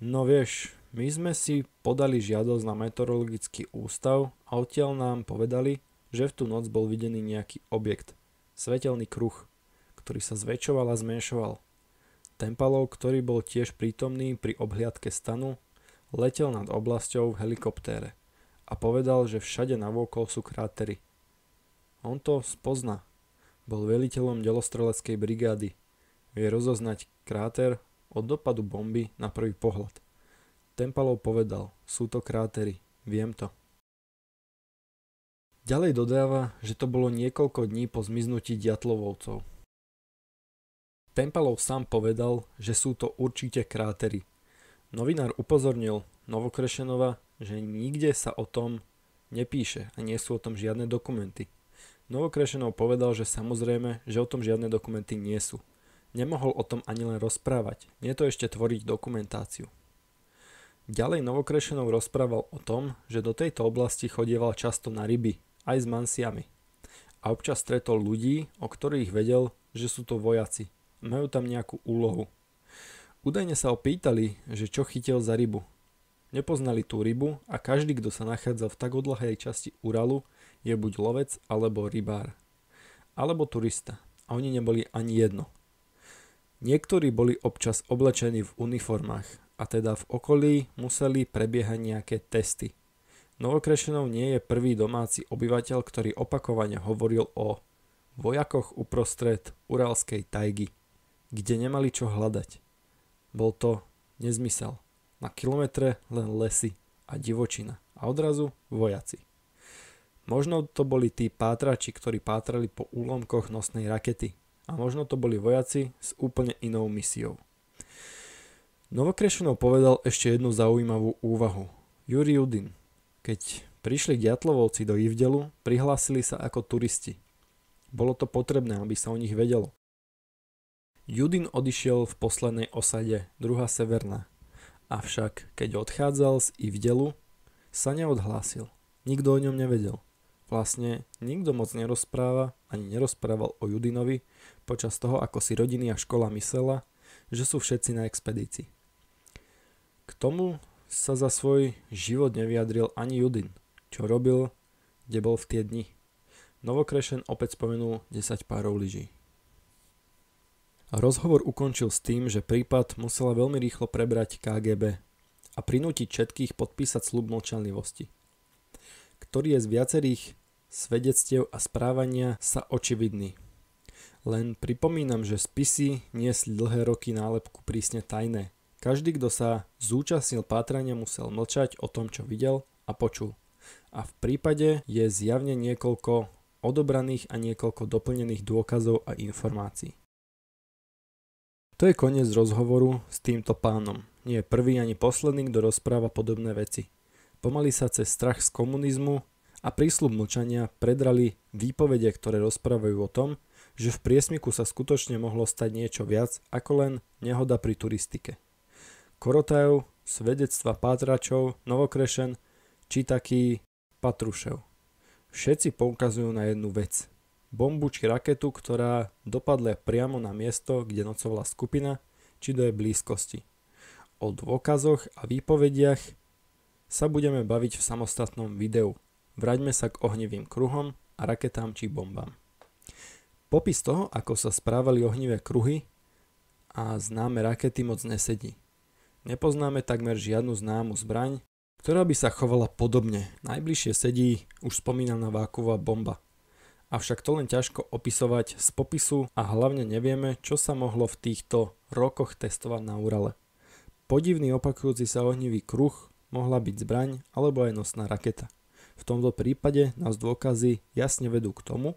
No vieš, my sme si podali žiadosť na meteorologický ústav a odtiaľ nám povedali, že v tú noc bol videný nejaký objekt. Svetelný kruh, ktorý sa zväčšoval a zmenšoval. Tempalov, ktorý bol tiež prítomný pri obhliadke stanu, letel nad oblasťou v helikoptére a povedal, že všade navôkol sú krátery. On to spozna. Bol veliteľom delostreleckej brigády. Vie rozoznať kráter od dopadu bomby na prvý pohľad. Tempalov povedal, sú to krátery, viem to. Ďalej dodáva, že to bolo niekoľko dní po zmiznutí Diatlovovcov. Tempalov sám povedal, že sú to určite krátery. Novinár upozornil Novokrešenova, že nikde sa o tom nepíše a nie sú o tom žiadne dokumenty. Novokrešenov povedal, že samozrejme, že o tom žiadne dokumenty nie sú. Nemohol o tom ani len rozprávať, nie to ešte tvoriť dokumentáciu. Ďalej Novokrešenov rozprával o tom, že do tejto oblasti chodieval často na ryby, aj s mansiami. A občas stretol ľudí, o ktorých vedel, že sú to vojaci. Majú tam nejakú úlohu. Údajne sa opýtali, že čo chytil za rybu. Nepoznali tú rybu a každý, kto sa nachádzal v tak odlahej časti Uralu, je buď lovec alebo rybár. Alebo turista. A oni neboli ani jedno. Niektorí boli občas oblečení v uniformách a teda v okolí museli prebiehať nejaké testy. Novokrešenov nie je prvý domáci obyvateľ, ktorý opakovane hovoril o vojakoch uprostred Uralskej tajgy, kde nemali čo hľadať. Bol to nezmysel. Na kilometre len lesy a divočina a odrazu vojaci. Možno to boli tí pátrači, ktorí pátrali po úlomkoch nosnej rakety A možno to boli vojaci s úplne inou misiou. Novokrešenov povedal ešte jednu zaujímavú úvahu. Juri Udin, keď prišli Ďatlovovci do Ivdelu, prihlásili sa ako turisti. Bolo to potrebné, aby sa o nich vedelo. Judin odišiel v poslednej osade, druhá severná. Avšak, keď odchádzal z Ivdelu, sa neodhlásil. Nikto o ňom nevedel. Vlastne nikto moc nerozpráva, ani nerozprával o Judinovi počas toho, ako si rodiny a škola myslela, že sú všetci na expedícii. K tomu sa za svoj život nevyjadril ani Judin, čo robil, kde bol v tie dni. Novokrešen opäť spomenul 10 párov lyží. Rozhovor ukončil s tým, že prípad musela veľmi rýchlo prebrať KGB a prinútiť všetkých podpísať slub mlčanlivosti, ktorý je z viacerých svedectiev a správania sa očividný. Len pripomínam, že spisy niesli dlhé roky nálepku prísne tajné. Každý, kto sa zúčastnil pátrania, musel mlčať o tom, čo videl a počul. A v prípade je zjavne niekoľko odobraných a niekoľko doplnených dôkazov a informácií. To je koniec rozhovoru s týmto pánom. Nie je prvý ani posledný, kto rozpráva podobné veci. Pomaly sa cez strach z komunizmu a prísľub mlčania predrali výpovede, ktoré rozprávajú o tom, že v priesmiku sa skutočne mohlo stať niečo viac ako len nehoda pri turistike. Korotajú svedectva pátračov, Novokrešen či taký Patrušev. Všetci poukazujú na jednu vec – bombu či raketu, ktorá dopadla priamo na miesto, kde nocovala skupina, či do jej blízkosti. O dôkazoch a výpovediach sa budeme baviť v samostatnom videu. Vraťme sa k ohnivým kruhom a raketám či bombám. Popis toho, ako sa správali ohnivé kruhy a známe rakety moc nesedí. Nepoznáme takmer žiadnu známu zbraň, ktorá by sa chovala podobne. Najbližšie sedí už spomínaná váková bomba – avšak to len ťažko opisovať z popisu a hlavne nevieme, čo sa mohlo v týchto rokoch testovať na Urale. Podivný opakujúci sa ohnivý kruh mohla byť zbraň alebo aj nosná raketa. V tomto prípade nás dôkazy jasne vedú k tomu,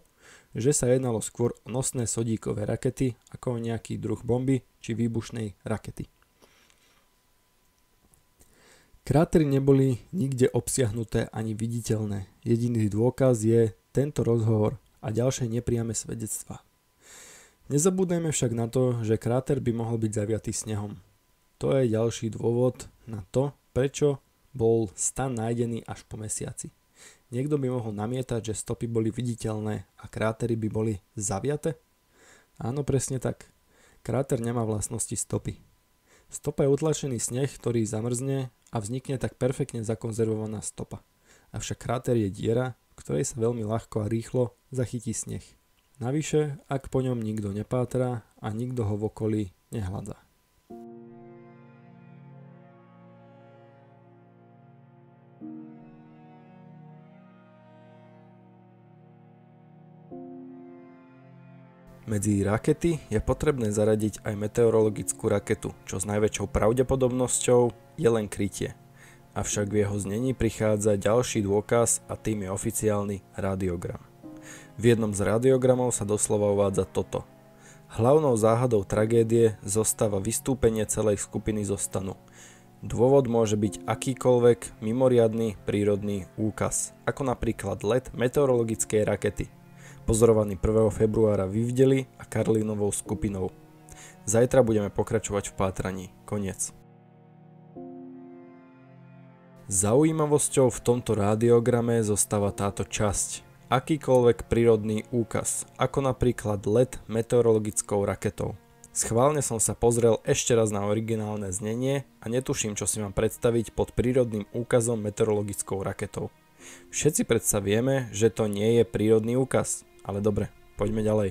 že sa jednalo skôr o nosné sodíkové rakety ako o nejaký druh bomby či výbušnej rakety. Krátery neboli nikde obsiahnuté ani viditeľné. Jediný dôkaz je tento rozhovor a ďalšie nepriame svedectva. Nezabúdajme však na to, že kráter by mohol byť zaviatý snehom. To je ďalší dôvod na to, prečo bol stan nájdený až po mesiaci. Niekto by mohol namietať, že stopy boli viditeľné a krátery by boli zaviate? Áno, presne tak. Kráter nemá vlastnosti stopy. Stopa je utlačený sneh, ktorý zamrzne a vznikne tak perfektne zakonzervovaná stopa. Avšak kráter je diera, ktorej sa veľmi ľahko a rýchlo zachytí sneh. Navyše, ak po ňom nikto nepátra a nikto ho v okolí nehľadá. Medzi rakety je potrebné zaradiť aj meteorologickú raketu, čo s najväčšou pravdepodobnosťou je len krytie avšak v jeho znení prichádza ďalší dôkaz a tým je oficiálny radiogram. V jednom z radiogramov sa doslova uvádza toto. Hlavnou záhadou tragédie zostáva vystúpenie celej skupiny zo stanu. Dôvod môže byť akýkoľvek mimoriadný prírodný úkaz, ako napríklad let meteorologickej rakety, pozorovaný 1. februára Vyvdeli a Karlinovou skupinou. Zajtra budeme pokračovať v pátraní. Koniec. Zaujímavosťou v tomto radiograme zostáva táto časť. Akýkoľvek prírodný úkaz, ako napríklad let meteorologickou raketou. Schválne som sa pozrel ešte raz na originálne znenie a netuším, čo si mám predstaviť pod prírodným úkazom meteorologickou raketou. Všetci predsa vieme, že to nie je prírodný úkaz, ale dobre, poďme ďalej.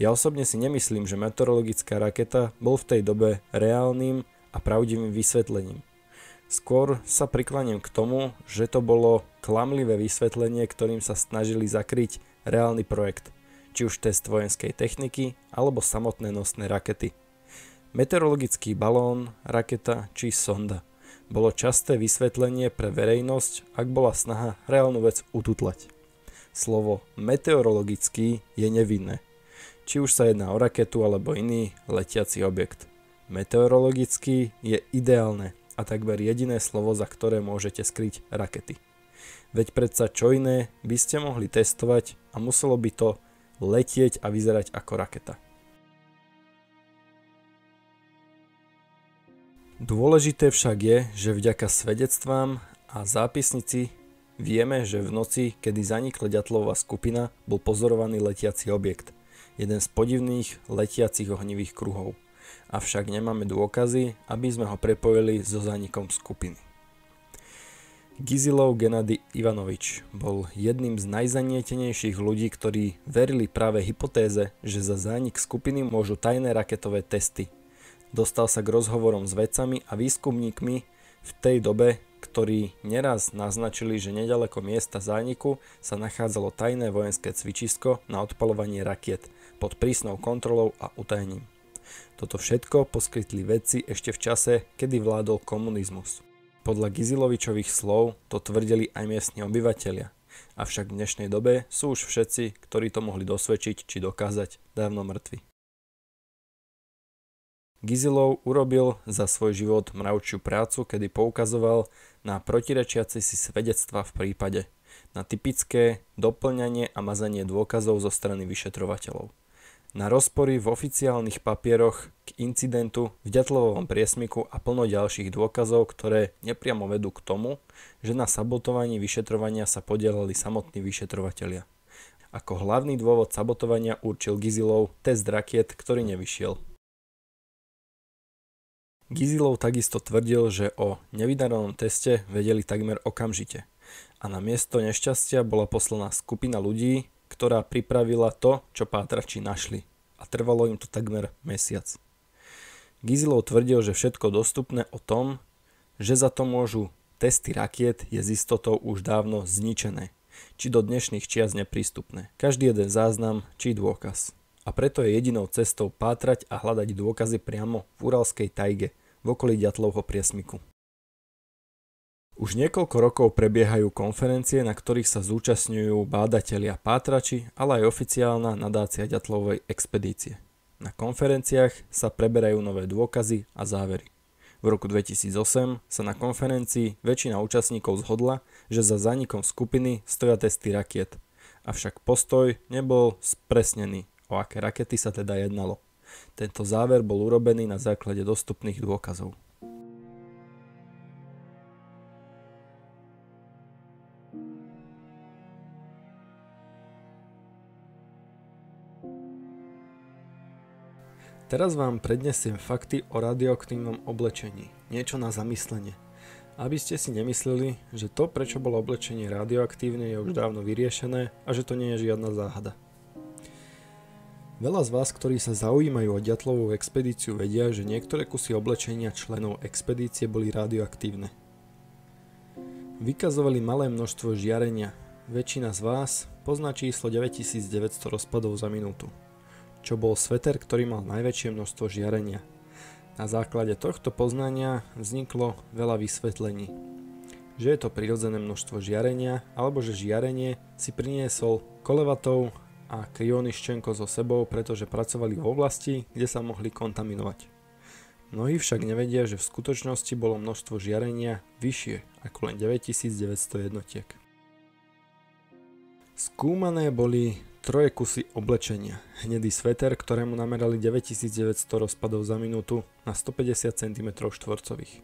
Ja osobne si nemyslím, že meteorologická raketa bol v tej dobe reálnym a pravdivým vysvetlením. Skôr sa prikláňam k tomu, že to bolo klamlivé vysvetlenie, ktorým sa snažili zakryť reálny projekt, či už test vojenskej techniky alebo samotné nosné rakety. Meteorologický balón, raketa či sonda bolo časté vysvetlenie pre verejnosť, ak bola snaha reálnu vec ututlať. Slovo meteorologický je nevinné. Či už sa jedná o raketu alebo iný letiaci objekt. Meteorologický je ideálne a takmer jediné slovo, za ktoré môžete skryť rakety. Veď predsa čo iné by ste mohli testovať a muselo by to letieť a vyzerať ako raketa. Dôležité však je, že vďaka svedectvám a zápisnici vieme, že v noci, kedy zanikla ďatlová skupina, bol pozorovaný letiaci objekt. Jeden z podivných letiacich ohnivých kruhov. Avšak nemáme dôkazy, aby sme ho prepojili so zánikom skupiny. Gizilov Genady Ivanovič bol jedným z najzanietenejších ľudí, ktorí verili práve hypotéze, že za zánik skupiny môžu tajné raketové testy Dostal sa k rozhovorom s vedcami a výskumníkmi v tej dobe, ktorí neraz naznačili, že nedaleko miesta zániku sa nachádzalo tajné vojenské cvičisko na odpalovanie rakiet pod prísnou kontrolou a utajením. Toto všetko poskytli vedci ešte v čase, kedy vládol komunizmus. Podľa Gizilovičových slov to tvrdili aj miestni obyvatelia, avšak v dnešnej dobe sú už všetci, ktorí to mohli dosvedčiť či dokázať, dávno mŕtvi. Gizilov urobil za svoj život mravčiu prácu, kedy poukazoval na protirečiace si svedectva v prípade, na typické doplňanie a mazanie dôkazov zo strany vyšetrovateľov, na rozpory v oficiálnych papieroch k incidentu v ďatlovom priesmiku a plno ďalších dôkazov, ktoré nepriamo vedú k tomu, že na sabotovaní vyšetrovania sa podielali samotní vyšetrovatelia. Ako hlavný dôvod sabotovania určil Gizilov test rakiet, ktorý nevyšiel. Gizilov takisto tvrdil, že o nevydarenom teste vedeli takmer okamžite a na miesto nešťastia bola poslaná skupina ľudí, ktorá pripravila to, čo pátrači našli a trvalo im to takmer mesiac. Gizilov tvrdil, že všetko dostupné o tom, že za to môžu testy rakiet je z istotou už dávno zničené, či do dnešných čias neprístupné. Každý jeden záznam či dôkaz. A preto je jedinou cestou pátrať a hľadať dôkazy priamo v Uralskej tajge, v okolí Ďatlovho priesmiku. Už niekoľko rokov prebiehajú konferencie, na ktorých sa zúčastňujú bádatelia pátrači, ale aj oficiálna nadácia Ďatlovej expedície. Na konferenciách sa preberajú nové dôkazy a závery. V roku 2008 sa na konferencii väčšina účastníkov zhodla, že za zánikom skupiny stoja testy rakiet. Avšak postoj nebol spresnený, o aké rakety sa teda jednalo. Tento záver bol urobený na základe dostupných dôkazov. Teraz vám prednesiem fakty o radioaktívnom oblečení, niečo na zamyslenie. Aby ste si nemysleli, že to, prečo bolo oblečenie radioaktívne, je už dávno vyriešené a že to nie je žiadna záhada. Veľa z vás, ktorí sa zaujímajú o ďatlovú expedíciu, vedia, že niektoré kusy oblečenia členov expedície boli radioaktívne. Vykazovali malé množstvo žiarenia. Väčšina z vás pozná číslo 9900 rozpadov za minútu, čo bol sveter, ktorý mal najväčšie množstvo žiarenia. Na základe tohto poznania vzniklo veľa vysvetlení, že je to prirodzené množstvo žiarenia, alebo že žiarenie si priniesol kolevatov a Kryoniščenko so sebou, pretože pracovali v oblasti, kde sa mohli kontaminovať. Mnohí však nevedia, že v skutočnosti bolo množstvo žiarenia vyššie ako len 9900 jednotiek. Skúmané boli troje kusy oblečenia. Hnedý sveter, ktorému namerali 9900 rozpadov za minútu na 150 cm štvorcových.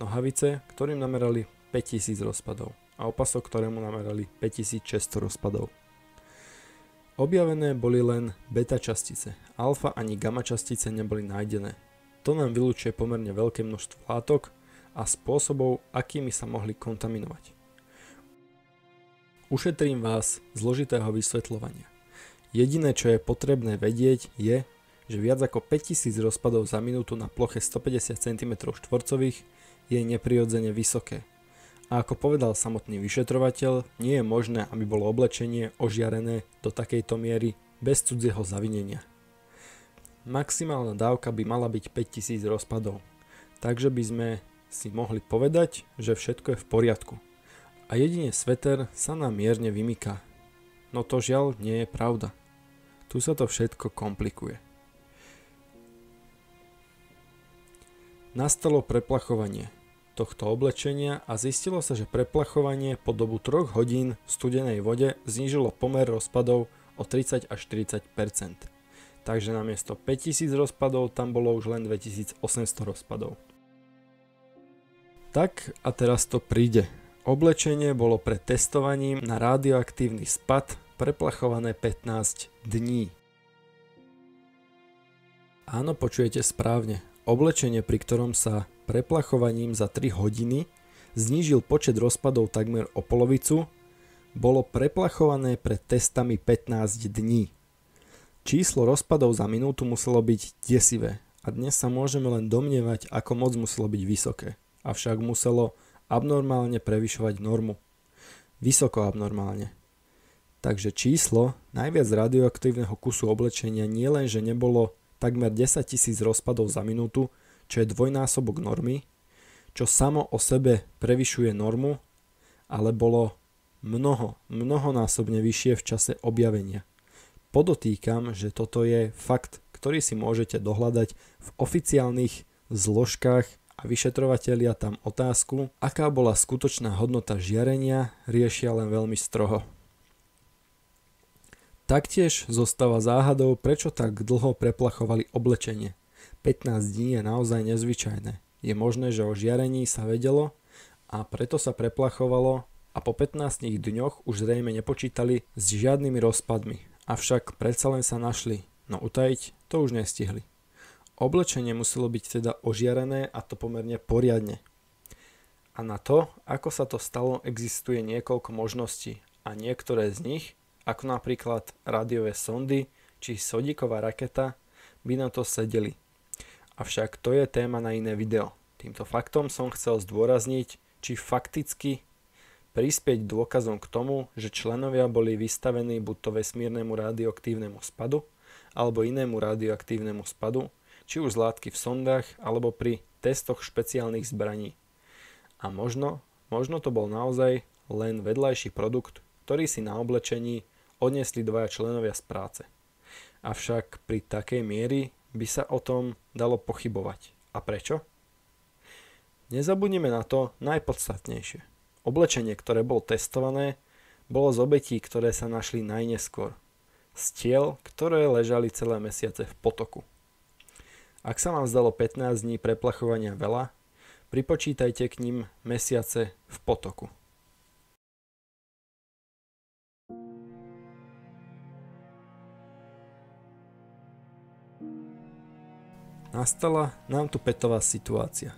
Nohavice, ktorým namerali 5000 rozpadov a opasok, ktorému namerali 5600 rozpadov. Objavené boli len beta častice, alfa ani gamma častice neboli nájdené. To nám vylúčuje pomerne veľké množstvo látok a spôsobov, akými sa mohli kontaminovať. Ušetrím vás zložitého vysvetľovania. Jediné, čo je potrebné vedieť, je, že viac ako 5000 rozpadov za minútu na ploche 150 cm štvorcových je neprirodzene vysoké – a ako povedal samotný vyšetrovateľ, nie je možné, aby bolo oblečenie ožiarené do takejto miery bez cudzieho zavinenia. Maximálna dávka by mala byť 5000 rozpadov, takže by sme si mohli povedať, že všetko je v poriadku. A jedine sveter sa nám mierne vymyká. No to žiaľ nie je pravda. Tu sa to všetko komplikuje. Nastalo preplachovanie tohto oblečenia a zistilo sa, že preplachovanie po dobu 3 hodín v studenej vode znížilo pomer rozpadov o 30 až 40% Takže namiesto 5000 rozpadov tam bolo už len 2800 rozpadov. Tak a teraz to príde. Oblečenie bolo pred testovaním na radioaktívny spad preplachované 15 dní. Áno, počujete správne. Oblečenie, pri ktorom sa preplachovaním za 3 hodiny znížil počet rozpadov takmer o polovicu, bolo preplachované pred testami 15 dní. Číslo rozpadov za minútu muselo byť desivé a dnes sa môžeme len domnievať, ako moc muselo byť vysoké. Avšak muselo abnormálne prevyšovať normu. Vysoko abnormálne. Takže číslo najviac radioaktívneho kusu oblečenia nie len, že nebolo takmer 10 tisíc rozpadov za minútu, čo je dvojnásobok normy, čo samo o sebe prevyšuje normu, ale bolo mnoho, mnohonásobne vyššie v čase objavenia. Podotýkam, že toto je fakt, ktorý si môžete dohľadať v oficiálnych zložkách a vyšetrovatelia tam otázku, aká bola skutočná hodnota žiarenia, riešia len veľmi stroho. Taktiež zostáva záhadou, prečo tak dlho preplachovali oblečenie. 15 dní je naozaj nezvyčajné. Je možné, že o žiarení sa vedelo a preto sa preplachovalo a po 15 dňoch už zrejme nepočítali s žiadnymi rozpadmi. Avšak predsa len sa našli, no utajiť to už nestihli. Oblečenie muselo byť teda ožiarené a to pomerne poriadne. A na to, ako sa to stalo, existuje niekoľko možností a niektoré z nich ako napríklad rádiové sondy či sodíková raketa, by na to sedeli. Avšak to je téma na iné video. Týmto faktom som chcel zdôrazniť, či fakticky prispieť dôkazom k tomu, že členovia boli vystavení buď to vesmírnemu radioaktívnemu spadu, alebo inému radioaktívnemu spadu, či už z látky v sondách, alebo pri testoch špeciálnych zbraní. A možno, možno to bol naozaj len vedľajší produkt, ktorý si na oblečení odniesli dvaja členovia z práce. Avšak pri takej miery by sa o tom dalo pochybovať. A prečo? Nezabudnime na to najpodstatnejšie. Oblečenie, ktoré bolo testované, bolo z obetí, ktoré sa našli najneskôr. Z tiel, ktoré ležali celé mesiace v potoku. Ak sa vám zdalo 15 dní preplachovania veľa, pripočítajte k ním mesiace v potoku. Nastala nám tu petová situácia.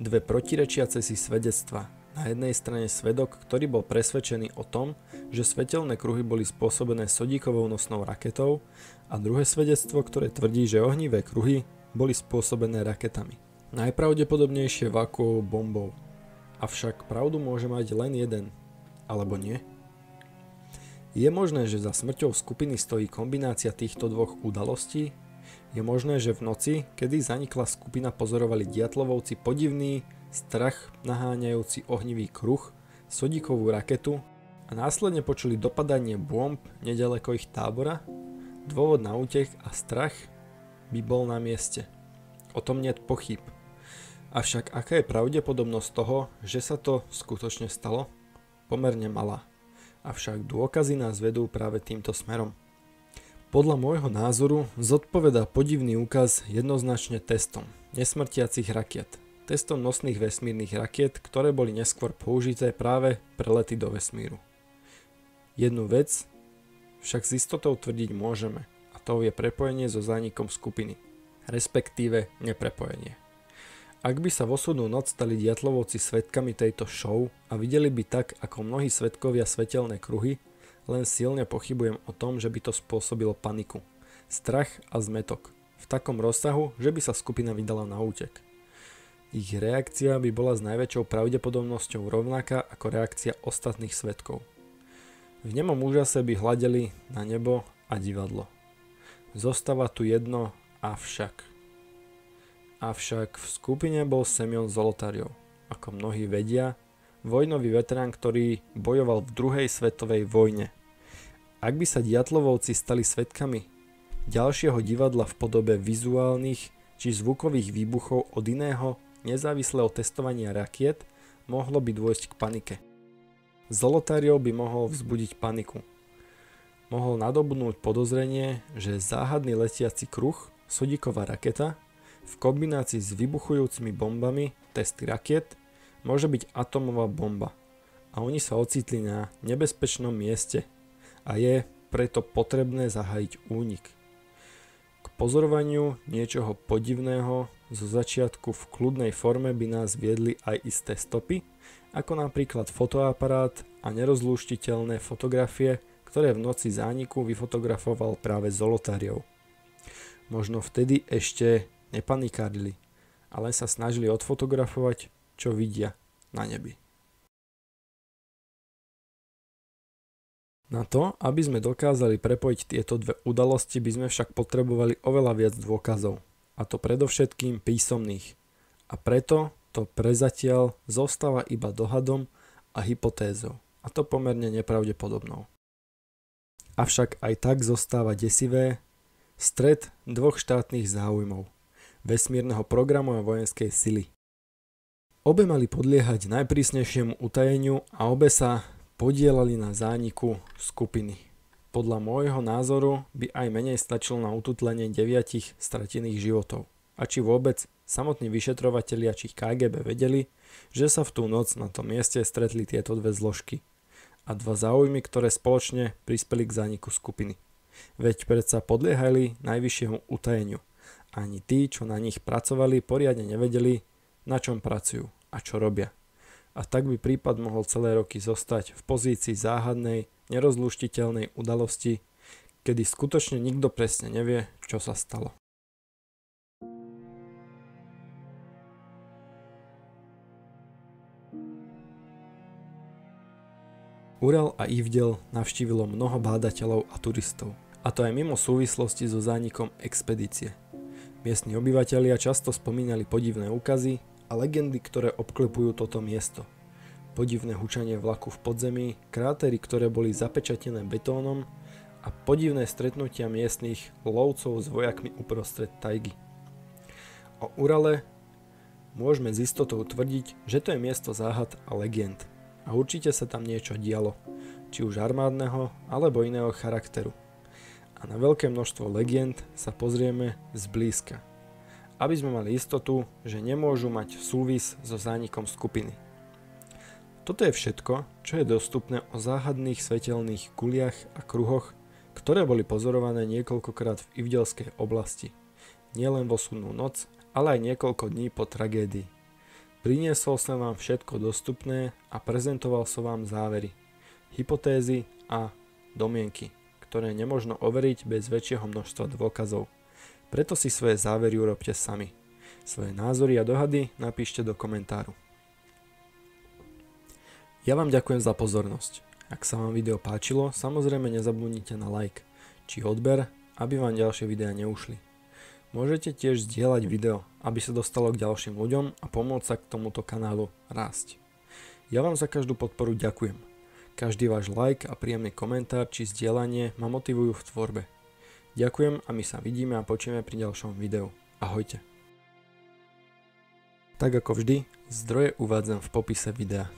Dve protirečiace si svedectva. Na jednej strane svedok, ktorý bol presvedčený o tom, že svetelné kruhy boli spôsobené sodíkovou nosnou raketou a druhé svedectvo, ktoré tvrdí, že ohnivé kruhy boli spôsobené raketami. Najpravdepodobnejšie vakuou bombou. Avšak pravdu môže mať len jeden. Alebo nie? Je možné, že za smrťou skupiny stojí kombinácia týchto dvoch udalostí je možné, že v noci, kedy zanikla skupina, pozorovali diatlovovci podivný, strach naháňajúci ohnivý kruh, sodíkovú raketu a následne počuli dopadanie bomb nedaleko ich tábora? Dôvod na útek a strach by bol na mieste. O tom nie pochyb. Avšak aká je pravdepodobnosť toho, že sa to skutočne stalo? Pomerne malá. Avšak dôkazy nás vedú práve týmto smerom. Podľa môjho názoru zodpovedá podivný úkaz jednoznačne testom nesmrtiacich rakiet. Testom nosných vesmírnych rakiet, ktoré boli neskôr použité práve pre lety do vesmíru. Jednu vec však s istotou tvrdiť môžeme a to je prepojenie so zánikom skupiny, respektíve neprepojenie. Ak by sa v osudnú noc stali diatlovovci svetkami tejto show a videli by tak, ako mnohí svetkovia svetelné kruhy, len silne pochybujem o tom, že by to spôsobilo paniku, strach a zmetok. V takom rozsahu, že by sa skupina vydala na útek. Ich reakcia by bola s najväčšou pravdepodobnosťou rovnaká ako reakcia ostatných svetkov. V nemom úžase by hľadeli na nebo a divadlo. Zostáva tu jedno avšak. Avšak v skupine bol Semyon Zolotariov. Ako mnohí vedia, vojnový veterán, ktorý bojoval v druhej svetovej vojne. Ak by sa diatlovovci stali svetkami ďalšieho divadla v podobe vizuálnych či zvukových výbuchov od iného nezávislého testovania rakiet, mohlo by dôjsť k panike. Zolotáriov by mohol vzbudiť paniku. Mohol nadobnúť podozrenie, že záhadný letiaci kruh, sodíková raketa, v kombinácii s vybuchujúcimi bombami, testy rakiet, môže byť atomová bomba. A oni sa ocitli na nebezpečnom mieste a je preto potrebné zahájiť únik. K pozorovaniu niečoho podivného zo začiatku v kľudnej forme by nás viedli aj isté stopy, ako napríklad fotoaparát a nerozlúštiteľné fotografie, ktoré v noci zániku vyfotografoval práve Zolotáriov. Možno vtedy ešte nepanikárili, ale sa snažili odfotografovať, čo vidia na nebi. Na to, aby sme dokázali prepojiť tieto dve udalosti, by sme však potrebovali oveľa viac dôkazov, a to predovšetkým písomných. A preto to prezatiaľ zostáva iba dohadom a hypotézou, a to pomerne nepravdepodobnou. Avšak aj tak zostáva desivé stred dvoch štátnych záujmov, vesmírneho programu a vojenskej sily. Obe mali podliehať najprísnejšiemu utajeniu a obe sa podielali na zániku skupiny. Podľa môjho názoru by aj menej stačilo na ututlenie deviatich stratených životov. A či vôbec samotní vyšetrovatelia či KGB vedeli, že sa v tú noc na tom mieste stretli tieto dve zložky a dva záujmy, ktoré spoločne prispeli k zániku skupiny. Veď predsa podliehali najvyššiemu utajeniu. Ani tí, čo na nich pracovali, poriadne nevedeli, na čom pracujú a čo robia a tak by prípad mohol celé roky zostať v pozícii záhadnej, nerozluštiteľnej udalosti, kedy skutočne nikto presne nevie, čo sa stalo. Ural a Ivdel navštívilo mnoho bádateľov a turistov, a to aj mimo súvislosti so zánikom expedície. Miestni obyvatelia často spomínali podivné úkazy, a legendy, ktoré obklepujú toto miesto. Podivné hučanie vlaku v podzemí, krátery, ktoré boli zapečatené betónom a podivné stretnutia miestnych lovcov s vojakmi uprostred tajgy. O Urale môžeme s istotou tvrdiť, že to je miesto záhad a legend. A určite sa tam niečo dialo, či už armádneho alebo iného charakteru. A na veľké množstvo legend sa pozrieme zblízka aby sme mali istotu, že nemôžu mať súvis so zánikom skupiny. Toto je všetko, čo je dostupné o záhadných svetelných guliach a kruhoch, ktoré boli pozorované niekoľkokrát v Ivdelskej oblasti. Nielen vo súdnu noc, ale aj niekoľko dní po tragédii. Priniesol som vám všetko dostupné a prezentoval som vám závery, hypotézy a domienky, ktoré nemožno overiť bez väčšieho množstva dôkazov. Preto si svoje závery urobte sami. Svoje názory a dohady napíšte do komentáru. Ja vám ďakujem za pozornosť. Ak sa vám video páčilo, samozrejme nezabudnite na like či odber, aby vám ďalšie videá neušli. Môžete tiež zdieľať video, aby sa dostalo k ďalším ľuďom a pomôcť sa k tomuto kanálu rásť. Ja vám za každú podporu ďakujem. Každý váš like a príjemný komentár či zdieľanie ma motivujú v tvorbe. Ďakujem a my sa vidíme a počujeme pri ďalšom videu. Ahojte. Tak ako vždy, zdroje uvádzam v popise videa.